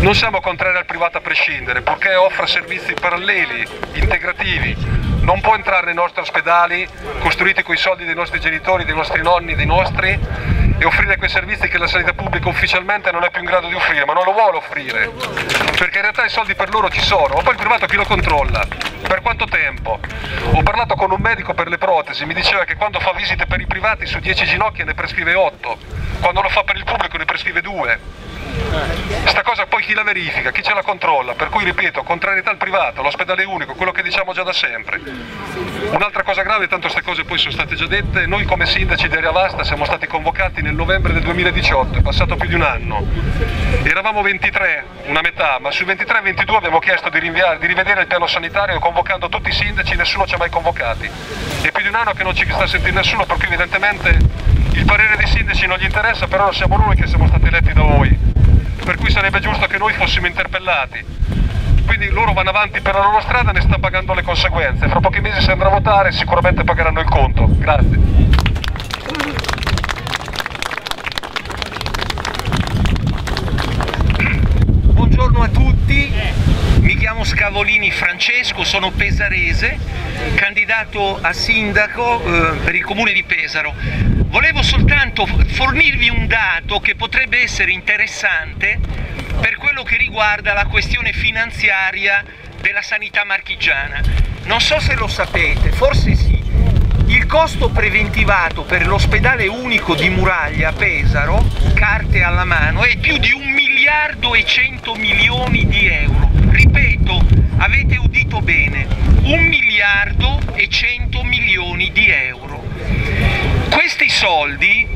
Non siamo contrari al privato a prescindere, purché offra servizi paralleli, integrativi, non può entrare nei nostri ospedali costruiti con i soldi dei nostri genitori, dei nostri nonni, dei nostri e offrire quei servizi che la sanità pubblica ufficialmente non è più in grado di offrire, ma non lo vuole offrire, perché in realtà i soldi per loro ci sono, ma poi il privato chi lo controlla? Per quanto tempo? Ho parlato con un medico per le protesi, mi diceva che quando fa visite per i privati su 10 ginocchia ne prescrive 8, quando lo fa per il pubblico ne prescrive 2. Questa cosa poi chi la verifica, chi ce la controlla, per cui ripeto, contrarietà al privato, l'ospedale unico, quello che diciamo già da sempre. Un'altra cosa grave, tanto queste cose poi sono state già dette, noi come sindaci di Area Vasta siamo stati convocati nel novembre del 2018, è passato più di un anno. Eravamo 23, una metà, ma sui 23-22 abbiamo chiesto di, rinviare, di rivedere il piano sanitario convocando tutti i sindaci, nessuno ci ha mai convocati. È più di un anno che non ci sta sentendo nessuno, per cui evidentemente il parere dei sindaci non gli interessa, però siamo noi che siamo stati eletti da voi per cui sarebbe giusto che noi fossimo interpellati. Quindi loro vanno avanti per la loro strada e ne stanno pagando le conseguenze. Fra pochi mesi se andrà a votare sicuramente pagheranno il conto. Grazie. Buongiorno a tutti, mi chiamo Scavolini Francesco, sono pesarese, candidato a sindaco eh, per il comune di Pesaro. Volevo soltanto fornirvi un dato che potrebbe essere interessante per quello che riguarda la questione finanziaria della sanità marchigiana. Non so se lo sapete, forse sì. Il costo preventivato per l'ospedale unico di Muraglia a Pesaro, carte alla mano, è più di un miliardo e cento milioni di euro. Ripeto, avete udito bene, un miliardo e cento milioni di euro. Questi soldi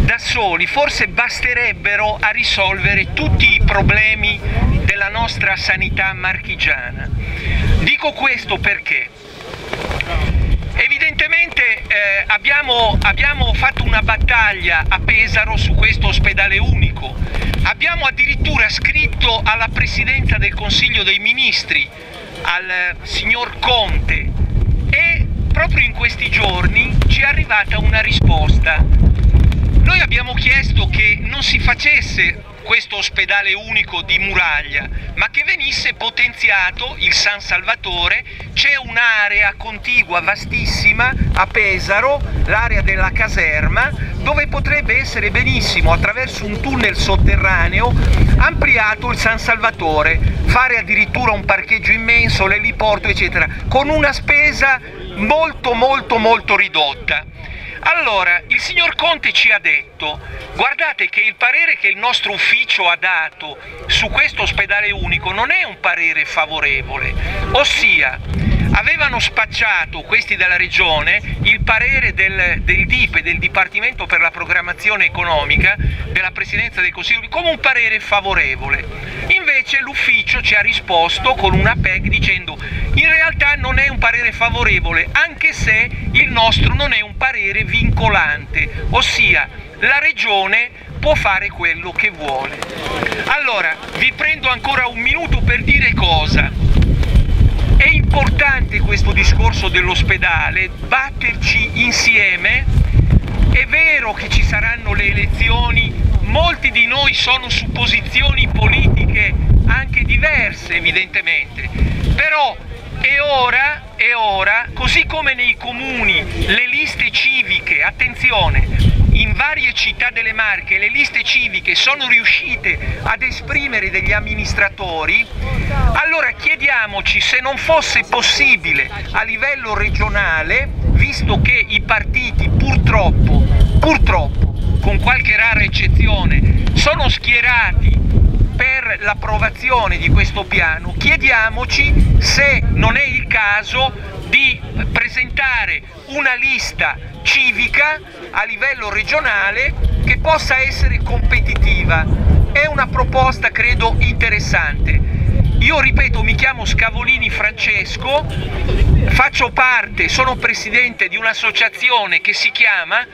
da soli forse basterebbero a risolvere tutti i problemi della nostra sanità marchigiana. Dico questo perché evidentemente eh, abbiamo, abbiamo fatto una battaglia a Pesaro su questo ospedale unico, abbiamo addirittura scritto alla Presidenza del Consiglio dei Ministri, al signor Conte e proprio in questi giorni ci è arrivata una risposta. Noi abbiamo chiesto che non si facesse questo ospedale unico di Muraglia, ma che venisse potenziato il San Salvatore. C'è un'area contigua vastissima a Pesaro, l'area della caserma, dove potrebbe essere benissimo attraverso un tunnel sotterraneo ampliato il San Salvatore, fare addirittura un parcheggio immenso, l'eliporto eccetera, con una spesa molto molto molto ridotta. Allora, il signor Conte ci ha detto, guardate che il parere che il nostro ufficio ha dato su questo ospedale unico non è un parere favorevole, ossia avevano spacciato questi della regione il parere del, del DIPE, del Dipartimento per la Programmazione Economica della Presidenza del Consiglio come un parere favorevole. Invece l'ufficio ci ha risposto con una PEC dicendo in realtà non è un parere favorevole anche se il nostro non è un parere vincolante, ossia la regione può fare quello che vuole. Allora, vi prendo ancora un minuto per dire cosa. È importante questo discorso dell'ospedale, batterci insieme. È vero che ci saranno le elezioni, molti di noi sono su posizioni politiche anche diverse evidentemente, però è ora, è ora, così come nei comuni le liste civiche, attenzione, in varie città delle Marche le liste civiche sono riuscite ad esprimere degli amministratori, allora chiediamoci se non fosse possibile a livello regionale, visto che i partiti purtroppo, purtroppo, con qualche rara eccezione, sono schierati per l'approvazione di questo piano, chiediamoci se non è il caso di presentare una lista civica a livello regionale che possa essere competitiva. È una proposta credo interessante. Io ripeto, mi chiamo Scavolini Francesco, faccio parte, sono presidente di un'associazione che si chiama,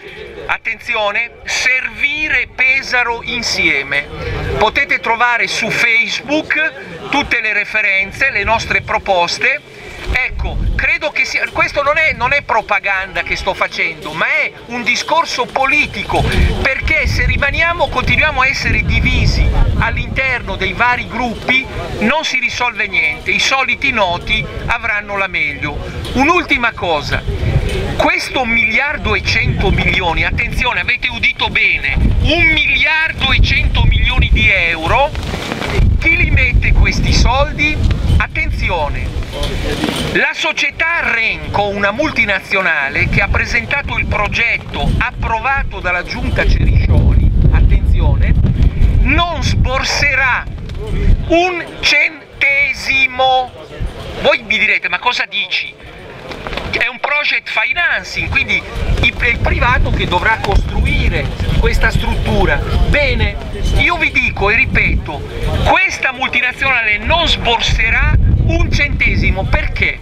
attenzione, Servire Pesaro Insieme. Potete trovare su Facebook tutte le referenze, le nostre proposte Ecco, credo che sia, questo non è, non è, propaganda che sto facendo, ma è un discorso politico, perché se rimaniamo, continuiamo a essere divisi all'interno dei vari gruppi, non si risolve niente, i soliti noti avranno la meglio. Un'ultima cosa, questo miliardo e cento milioni, attenzione, avete udito bene, un miliardo e cento milioni di euro, chi li mette questi soldi? Attenzione, la società Renco, una multinazionale che ha presentato il progetto approvato dalla giunta Ceriscioli, attenzione, non sborserà un centesimo. Voi mi direte, ma cosa dici? È un project financing, quindi è il privato che dovrà costruire questa struttura. Bene, io vi dico e ripeto, questa multinazionale non sborserà un centesimo, perché?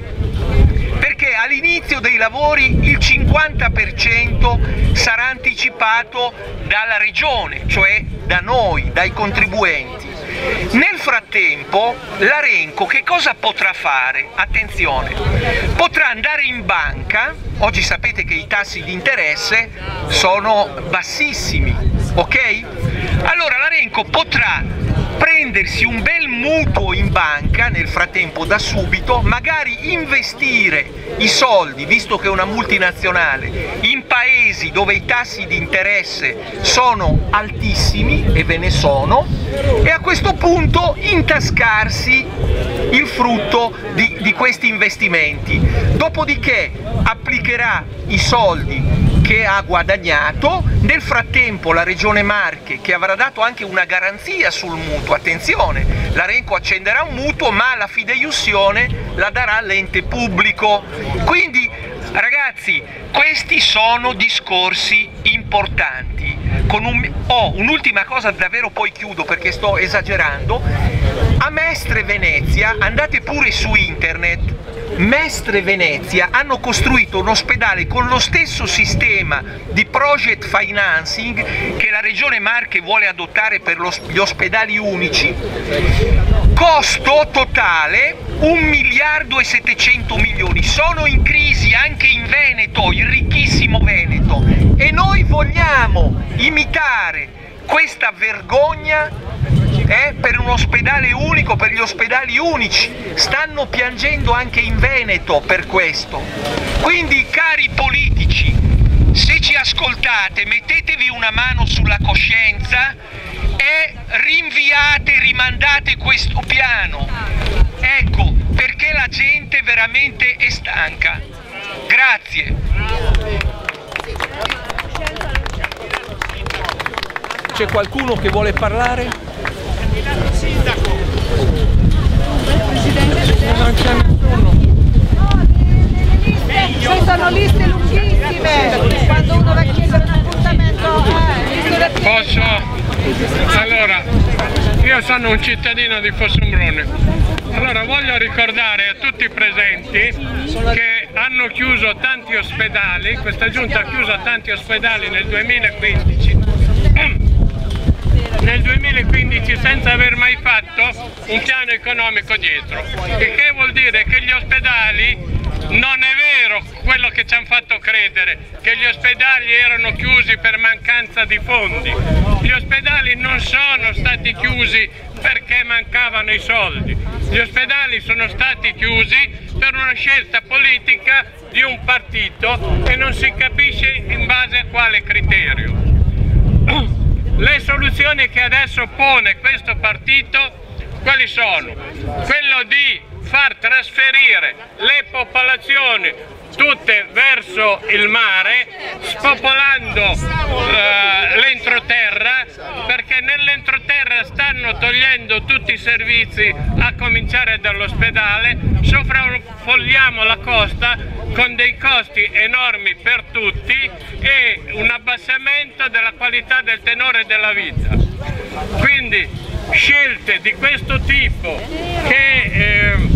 Perché all'inizio dei lavori il 50% sarà anticipato dalla regione, cioè da noi, dai contribuenti. Nel frattempo l'Arenco che cosa potrà fare? Attenzione, potrà andare in banca, oggi sapete che i tassi di interesse sono bassissimi, ok? Allora l'Arenco potrà prendersi un bel mutuo in banca nel frattempo da subito, magari investire i soldi, visto che è una multinazionale, in paesi dove i tassi di interesse sono altissimi, e ve ne sono, e a questo punto intascarsi il frutto di, di questi investimenti. Dopodiché applicherà i soldi che ha guadagnato, nel frattempo la Regione Marche che avrà dato anche una garanzia sul mutuo, attenzione, la Renco accenderà un mutuo ma la fideiussione la darà all'ente pubblico, quindi ragazzi questi sono discorsi importanti. Un... Oh, un'ultima cosa davvero poi chiudo perché sto esagerando, a Mestre Venezia andate pure su internet Mestre Venezia hanno costruito un ospedale con lo stesso sistema di project financing che la Regione Marche vuole adottare per gli ospedali unici, costo totale 1 miliardo e 700 milioni, sono in crisi anche in Veneto, il ricchissimo Veneto. E noi vogliamo imitare questa vergogna eh, per un ospedale unico, per gli ospedali unici, stanno piangendo anche in Veneto per questo. Quindi cari politici, se ci ascoltate mettetevi una mano sulla coscienza e rinviate, rimandate questo piano. Ecco, perché la gente veramente è stanca. Grazie. C'è qualcuno che vuole parlare? Sindaco! Non c'è nessuno! Ci sono liste lunghissime quando uno va a chiedere un appuntamento eh, Posso? Allora, io sono un cittadino di Fossombrone. Allora voglio ricordare a tutti i presenti che hanno chiuso tanti ospedali, questa giunta ha chiuso tanti ospedali nel 2015 nel 2015 senza aver mai fatto un piano economico dietro, il che vuol dire che gli ospedali non è vero quello che ci hanno fatto credere, che gli ospedali erano chiusi per mancanza di fondi. Gli ospedali non sono stati chiusi perché mancavano i soldi. Gli ospedali sono stati chiusi per una scelta politica di un partito e non si capisce in base a quale criterio. Le soluzioni che adesso pone questo partito quali sono? Quello di far trasferire le popolazioni tutte verso il mare, spopolando eh, l'entroterra, perché nell'entroterra stanno togliendo tutti i servizi, a cominciare dall'ospedale, sovraffolliamo la costa con dei costi enormi per tutti e un abbassamento della qualità del tenore della vita. Quindi scelte di questo tipo che eh,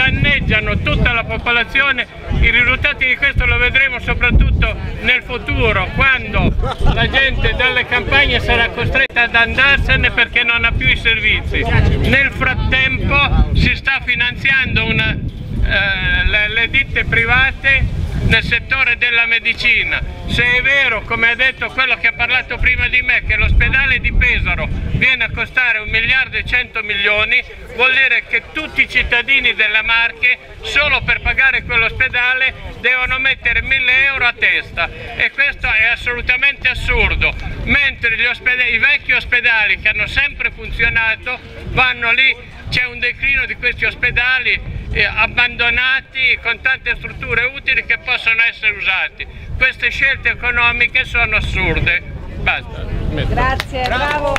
danneggiano tutta la popolazione, i risultati di questo lo vedremo soprattutto nel futuro, quando la gente dalle campagne sarà costretta ad andarsene perché non ha più i servizi. Nel frattempo si sta finanziando una, eh, le, le ditte private nel settore della medicina. Se è vero, come ha detto quello che ha parlato prima di me, che l'ospedale di Pesaro viene a costare un miliardo e cento milioni, vuol dire che tutti i cittadini della Marche, solo per pagare quell'ospedale, devono mettere mille euro a testa e questo è assolutamente assurdo, mentre i vecchi ospedali che hanno sempre funzionato vanno lì, c'è un declino di questi ospedali abbandonati con tante strutture utili che possono essere usati. Queste scelte economiche sono assurde. Basta. Grazie, bravo.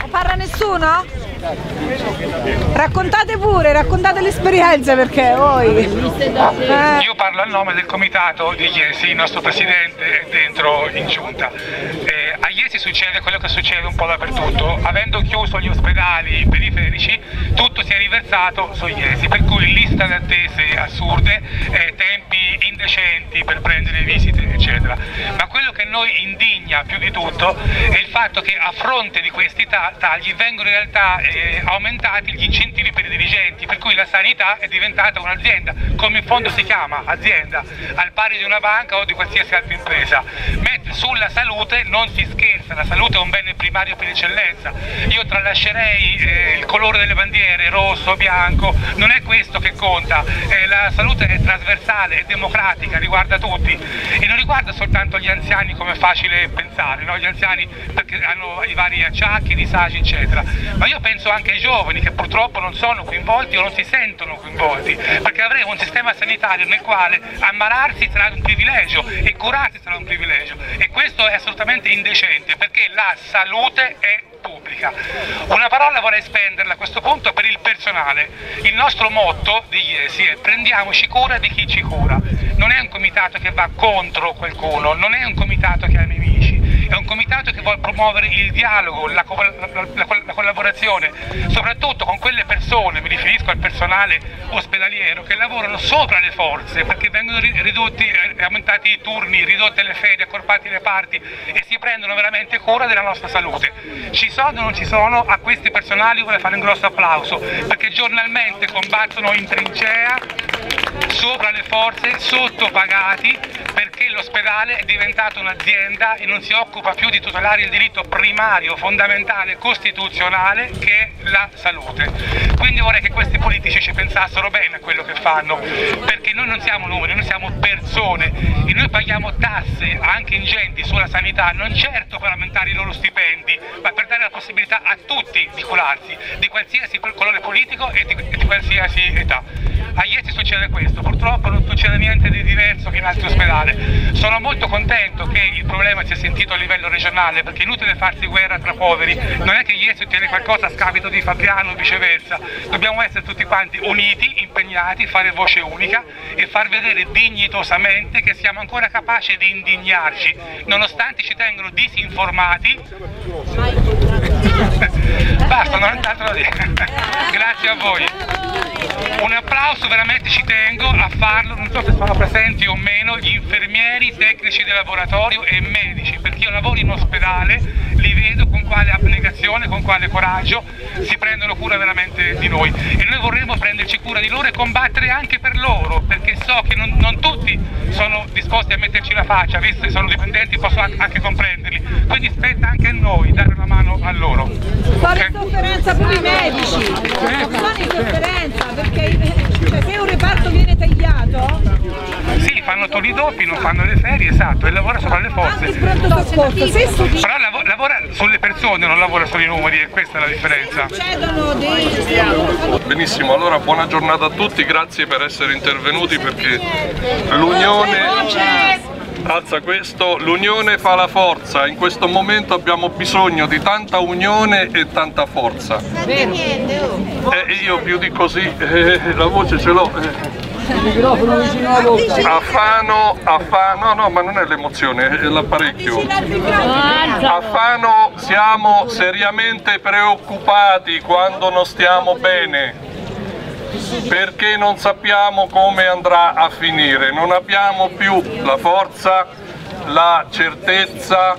Non parla nessuno? Raccontate pure, raccontate l'esperienza perché voi... Eh. Io parlo a nome del comitato di Iesi, il nostro presidente dentro in giunta. Eh, a Iesi succede quello che succede un po' dappertutto, avendo chiuso gli ospedali periferici tutto si è riversato su Iesi, per cui lista di attese assurde, eh, tempi indecenti per prendere visite eccetera. Ma quello che noi indigna più di tutto è il fatto che a fronte di questi tagli vengono in realtà eh, aumentati gli incentivi per i dirigenti, per cui la sanità è diventata un'azienda, come in fondo si chiama azienda, al pari di una banca o di qualsiasi altra impresa, mentre sulla salute non si scherza viceversa, la salute è un bene primario per eccellenza. Io tralascerei eh, il colore delle bandiere, rosso, bianco, non è questo che conta, eh, la salute è trasversale, è democratica, riguarda tutti e non riguarda soltanto gli anziani come è facile pensare, no? gli anziani perché hanno i vari acciacchi, disagi eccetera, ma io penso anche ai giovani che purtroppo non sono coinvolti o non si sentono coinvolti, perché avremo un sistema sanitario nel quale ammalarsi sarà un privilegio e curarsi sarà un privilegio e questo è assolutamente indecente perché la salute è pubblica. Una parola vorrei spenderla a questo punto per il personale. Il nostro motto di IESI è prendiamoci cura di chi ci cura. Non è un comitato che va contro qualcuno, non è un comitato che ha nemici, è un comitato che vuole promuovere il dialogo, la, la, la, la, collaborazione, soprattutto con quelle persone, mi riferisco al personale ospedaliero, che lavorano sopra le forze, perché vengono ridotti, eh, aumentati i turni, ridotte le ferie, accorpati le parti e si prendono veramente cura della nostra salute. Ci sono o non ci sono, a questi personali vorrei fare un grosso applauso, perché giornalmente combattono in trincea, sopra le forze, sottopagati, perché l'ospedale è diventato un'azienda e non si occupa più di tutelare il diritto primario, fondamentale, costituzionale che è la salute. Quindi vorrei che questi politici ci pensassero bene a quello che fanno, perché noi non siamo numeri, noi siamo persone e noi paghiamo tasse anche ingenti sulla sanità, non certo per aumentare i loro stipendi, ma per dare la possibilità a tutti di curarsi, di qualsiasi colore politico e di, e di qualsiasi età. A Iesi succede questo, purtroppo non succede niente di diverso che in altri ospedali. Sono molto contento che il problema sia sentito a livello regionale perché è inutile farsi guerra tra poveri, non è che Iesi ottiene qualcosa a scapito di Fabriano o viceversa, dobbiamo essere tutti quanti uniti, impegnati, fare voce unica e far vedere dignitosamente che siamo ancora capaci di indignarci, nonostante ci tengano disinformati. Basta, non altro da dire. Grazie a voi. Un applauso veramente ci tengo a farlo, non so se sono presenti o meno gli infermieri, tecnici di laboratorio e medici, io lavoro in ospedale, li vedo quale abnegazione, con quale coraggio si prendono cura veramente di noi. E noi vorremmo prenderci cura di loro e combattere anche per loro, perché so che non, non tutti sono disposti a metterci la faccia, visto che sono dipendenti posso anche comprenderli, quindi spetta anche a noi dare una mano a loro. Sono in sofferenza pure i medici, in sofferenza perché cioè, se un reparto viene tagliato sì, fanno turni doppi, non fanno le ferie, esatto, e lavora sopra le forze. Però lav lavora sulle persone, non lavora sui numeri e questa è la differenza. Benissimo, allora buona giornata a tutti, grazie per essere intervenuti perché l'unione alza questo, l'unione fa la forza, in questo momento abbiamo bisogno di tanta unione e tanta forza. Eh, io più di così, eh, la voce ce l'ho. Eh. Il microfono vicino alla bocca. A Fano, a Fano, no no ma non è l'emozione, è l'apparecchio. A Fano siamo seriamente preoccupati quando non stiamo bene perché non sappiamo come andrà a finire, non abbiamo più la forza, la certezza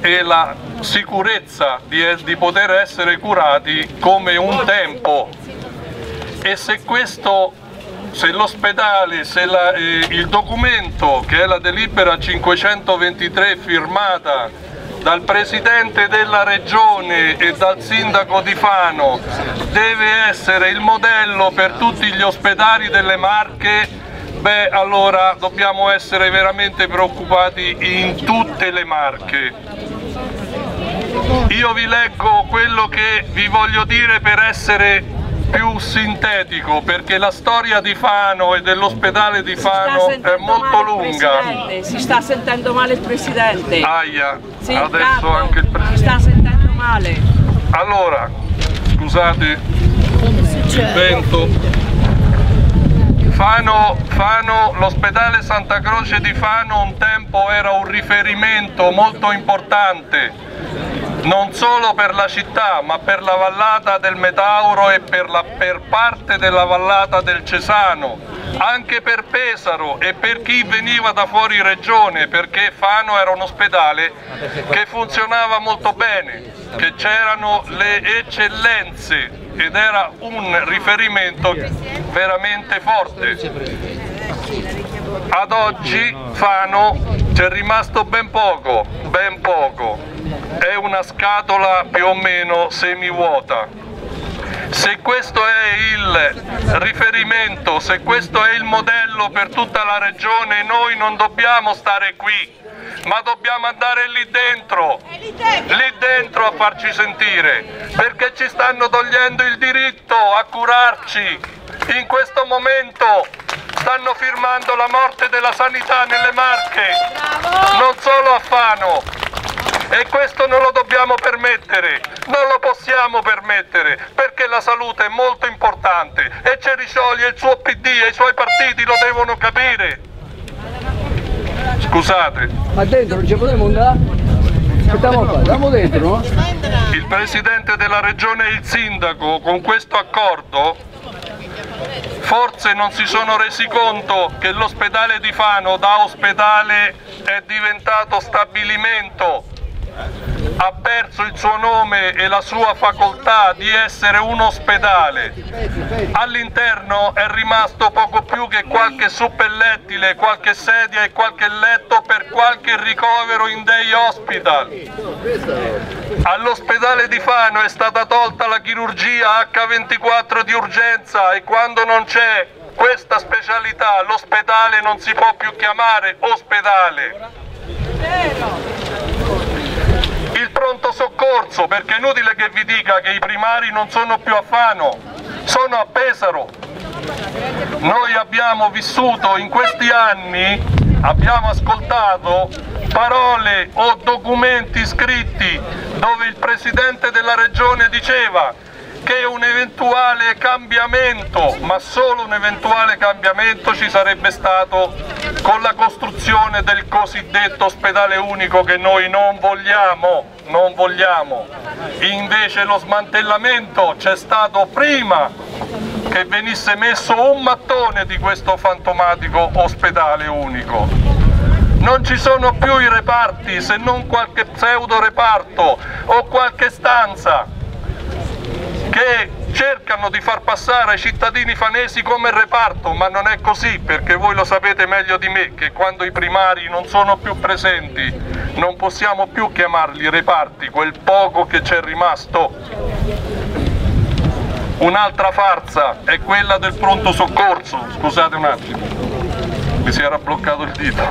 e la sicurezza di, di poter essere curati come un tempo e se questo se l'ospedale, se la, eh, il documento che è la delibera 523 firmata dal Presidente della Regione e dal Sindaco di Fano deve essere il modello per tutti gli ospedali delle Marche, beh allora dobbiamo essere veramente preoccupati in tutte le Marche. Io vi leggo quello che vi voglio dire per essere più sintetico perché la storia di Fano e dell'ospedale di Fano è molto lunga. Si sta sentendo male il Presidente. Aia, sì, adesso capo, anche il Presidente. Si sta sentendo male. Allora, scusate il vento. Fano, Fano l'ospedale Santa Croce di Fano un tempo era un riferimento molto importante non solo per la città ma per la vallata del Metauro e per, la, per, parte della vallata del Cesano, anche per Pesaro e per chi veniva da fuori regione perché Fano era un ospedale che funzionava molto bene, che c'erano le eccellenze ed era un riferimento veramente forte. Ad oggi Fano c'è rimasto ben poco, ben poco è una scatola più o meno semivuota. Se questo è il riferimento, se questo è il modello per tutta la regione, noi non dobbiamo stare qui, ma dobbiamo andare lì dentro, lì dentro a farci sentire, perché ci stanno togliendo il diritto a curarci. In questo momento stanno firmando la morte della sanità nelle Marche, non solo a Fano, e questo non lo dobbiamo permettere, non lo possiamo permettere perché la salute è molto importante e Ceriscioli e il suo PD e i suoi partiti lo devono capire. Scusate. Ma dentro non ci potremmo andare? Aspettiamo qua, andiamo dentro, no? Il Presidente della Regione e il Sindaco con questo accordo forse non si sono resi conto che l'ospedale di Fano da ospedale è diventato stabilimento ha perso il suo nome e la sua facoltà di essere un ospedale. All'interno è rimasto poco più che qualche suppellettile, qualche sedia e qualche letto per qualche ricovero in day hospital. All'ospedale di Fano è stata tolta la chirurgia H24 di urgenza e quando non c'è questa specialità l'ospedale non si può più chiamare ospedale pronto soccorso, perché è inutile che vi dica che i primari non sono più a Fano, sono a Pesaro. Noi abbiamo vissuto in questi anni, abbiamo ascoltato parole o documenti scritti dove il Presidente della Regione diceva che un eventuale cambiamento, ma solo un eventuale cambiamento ci sarebbe stato con la costruzione del cosiddetto ospedale unico che noi non vogliamo, non vogliamo. Invece lo smantellamento c'è stato prima che venisse messo un mattone di questo fantomatico ospedale unico. Non ci sono più i reparti se non qualche pseudo reparto o qualche stanza che cercano di far passare ai cittadini fanesi come reparto, ma non è così perché voi lo sapete meglio di me che quando i primari non sono più presenti non possiamo più chiamarli reparti, quel poco che c'è rimasto. Un'altra farsa è quella del pronto soccorso, scusate un attimo, mi si era bloccato il dito.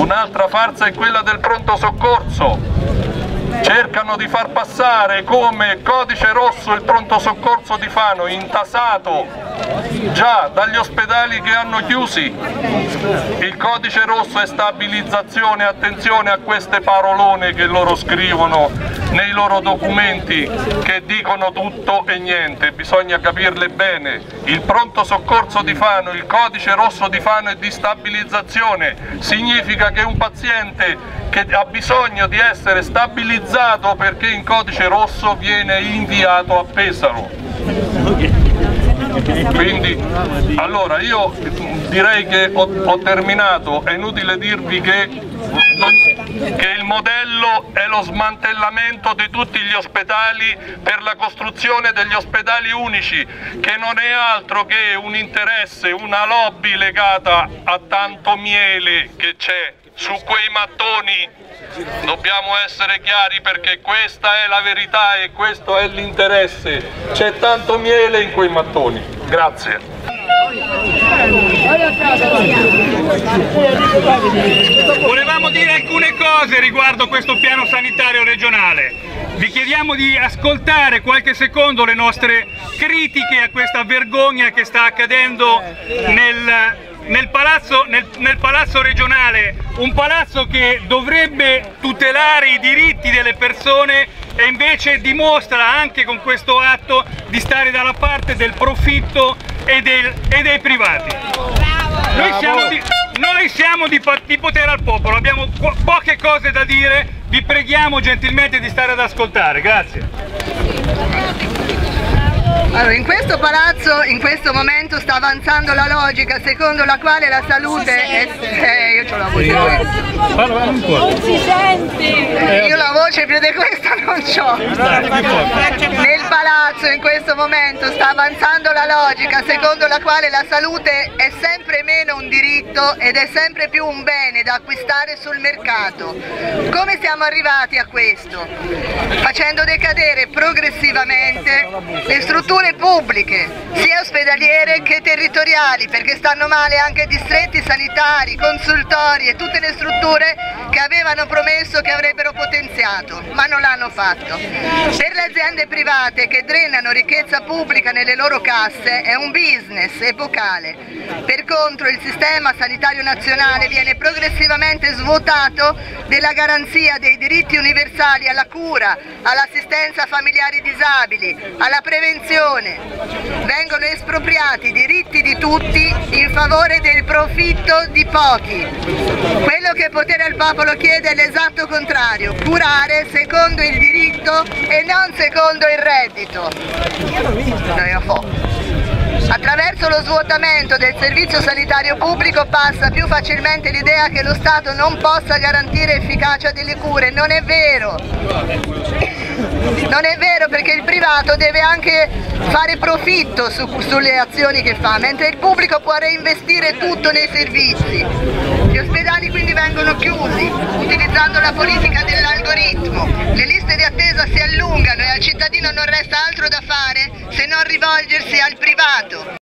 Un'altra farsa è quella del pronto soccorso, cercano di far passare come codice rosso il pronto soccorso di Fano intasato già dagli ospedali che hanno chiusi. Il codice rosso è stabilizzazione, attenzione a queste parolone che loro scrivono nei loro documenti che dicono tutto e niente, bisogna capirle bene. Il pronto soccorso di Fano, il codice rosso di Fano è di stabilizzazione, significa che un paziente che ha bisogno di essere stabilizzato perché in codice rosso viene inviato a Pesaro. Quindi, allora io direi che ho, ho terminato, è inutile dirvi che, che il modello è lo smantellamento di tutti gli ospedali per la costruzione degli ospedali unici, che non è altro che un interesse, una lobby legata a tanto miele che c'è su quei mattoni. Dobbiamo essere chiari perché questa è la verità e questo è l'interesse. C'è tanto miele in quei mattoni. Grazie. Volevamo dire alcune cose riguardo questo piano sanitario regionale. Vi chiediamo di ascoltare qualche secondo le nostre critiche a questa vergogna che sta accadendo nel nel palazzo, nel, nel palazzo, regionale, un palazzo che dovrebbe tutelare i diritti delle persone e invece dimostra anche con questo atto di stare dalla parte del profitto e, del, e dei privati. Noi siamo, di, noi siamo di, di potere al popolo, abbiamo po poche cose da dire, vi preghiamo gentilmente di stare ad ascoltare, grazie. Allora, in questo palazzo in questo momento sta avanzando la logica secondo la quale la salute è... Eh, io ho la voce. Non si sente! Io la voce più di questa non ho. Nel palazzo in questo momento sta avanzando la logica secondo la quale la salute è sempre meno un diritto ed è sempre più un bene da acquistare sul mercato. Come siamo arrivati a questo? Facendo decadere progressivamente le strutture pubbliche, sia ospedaliere che territoriali, perché stanno male anche distretti sanitari, consultori e tutte le strutture che avevano promesso che avrebbero potenziato, ma non l'hanno fatto. Per le aziende private che drenano ricchezza pubblica nelle loro casse è un business epocale. Per contro il sistema sanitario nazionale viene progressivamente svuotato della garanzia dei diritti universali alla cura, all'assistenza a familiari disabili, alla prevenzione. Vengono espropriati i diritti di tutti in favore del profitto di pochi. Quello che potere al popolo chiede è l'esatto contrario, curare secondo il diritto e non secondo il reddito. Attraverso lo svuotamento del servizio sanitario pubblico passa più facilmente l'idea che lo Stato non possa garantire efficacia delle cure. Non è vero. Non è vero perché il privato deve anche fare profitto su, sulle azioni che fa, mentre il pubblico può reinvestire tutto nei servizi. Gli ospedali quindi vengono chiusi, utilizzando la politica dell'algoritmo. Le liste di attesa si allungano e al cittadino non resta altro da fare se non rivolgersi al privato.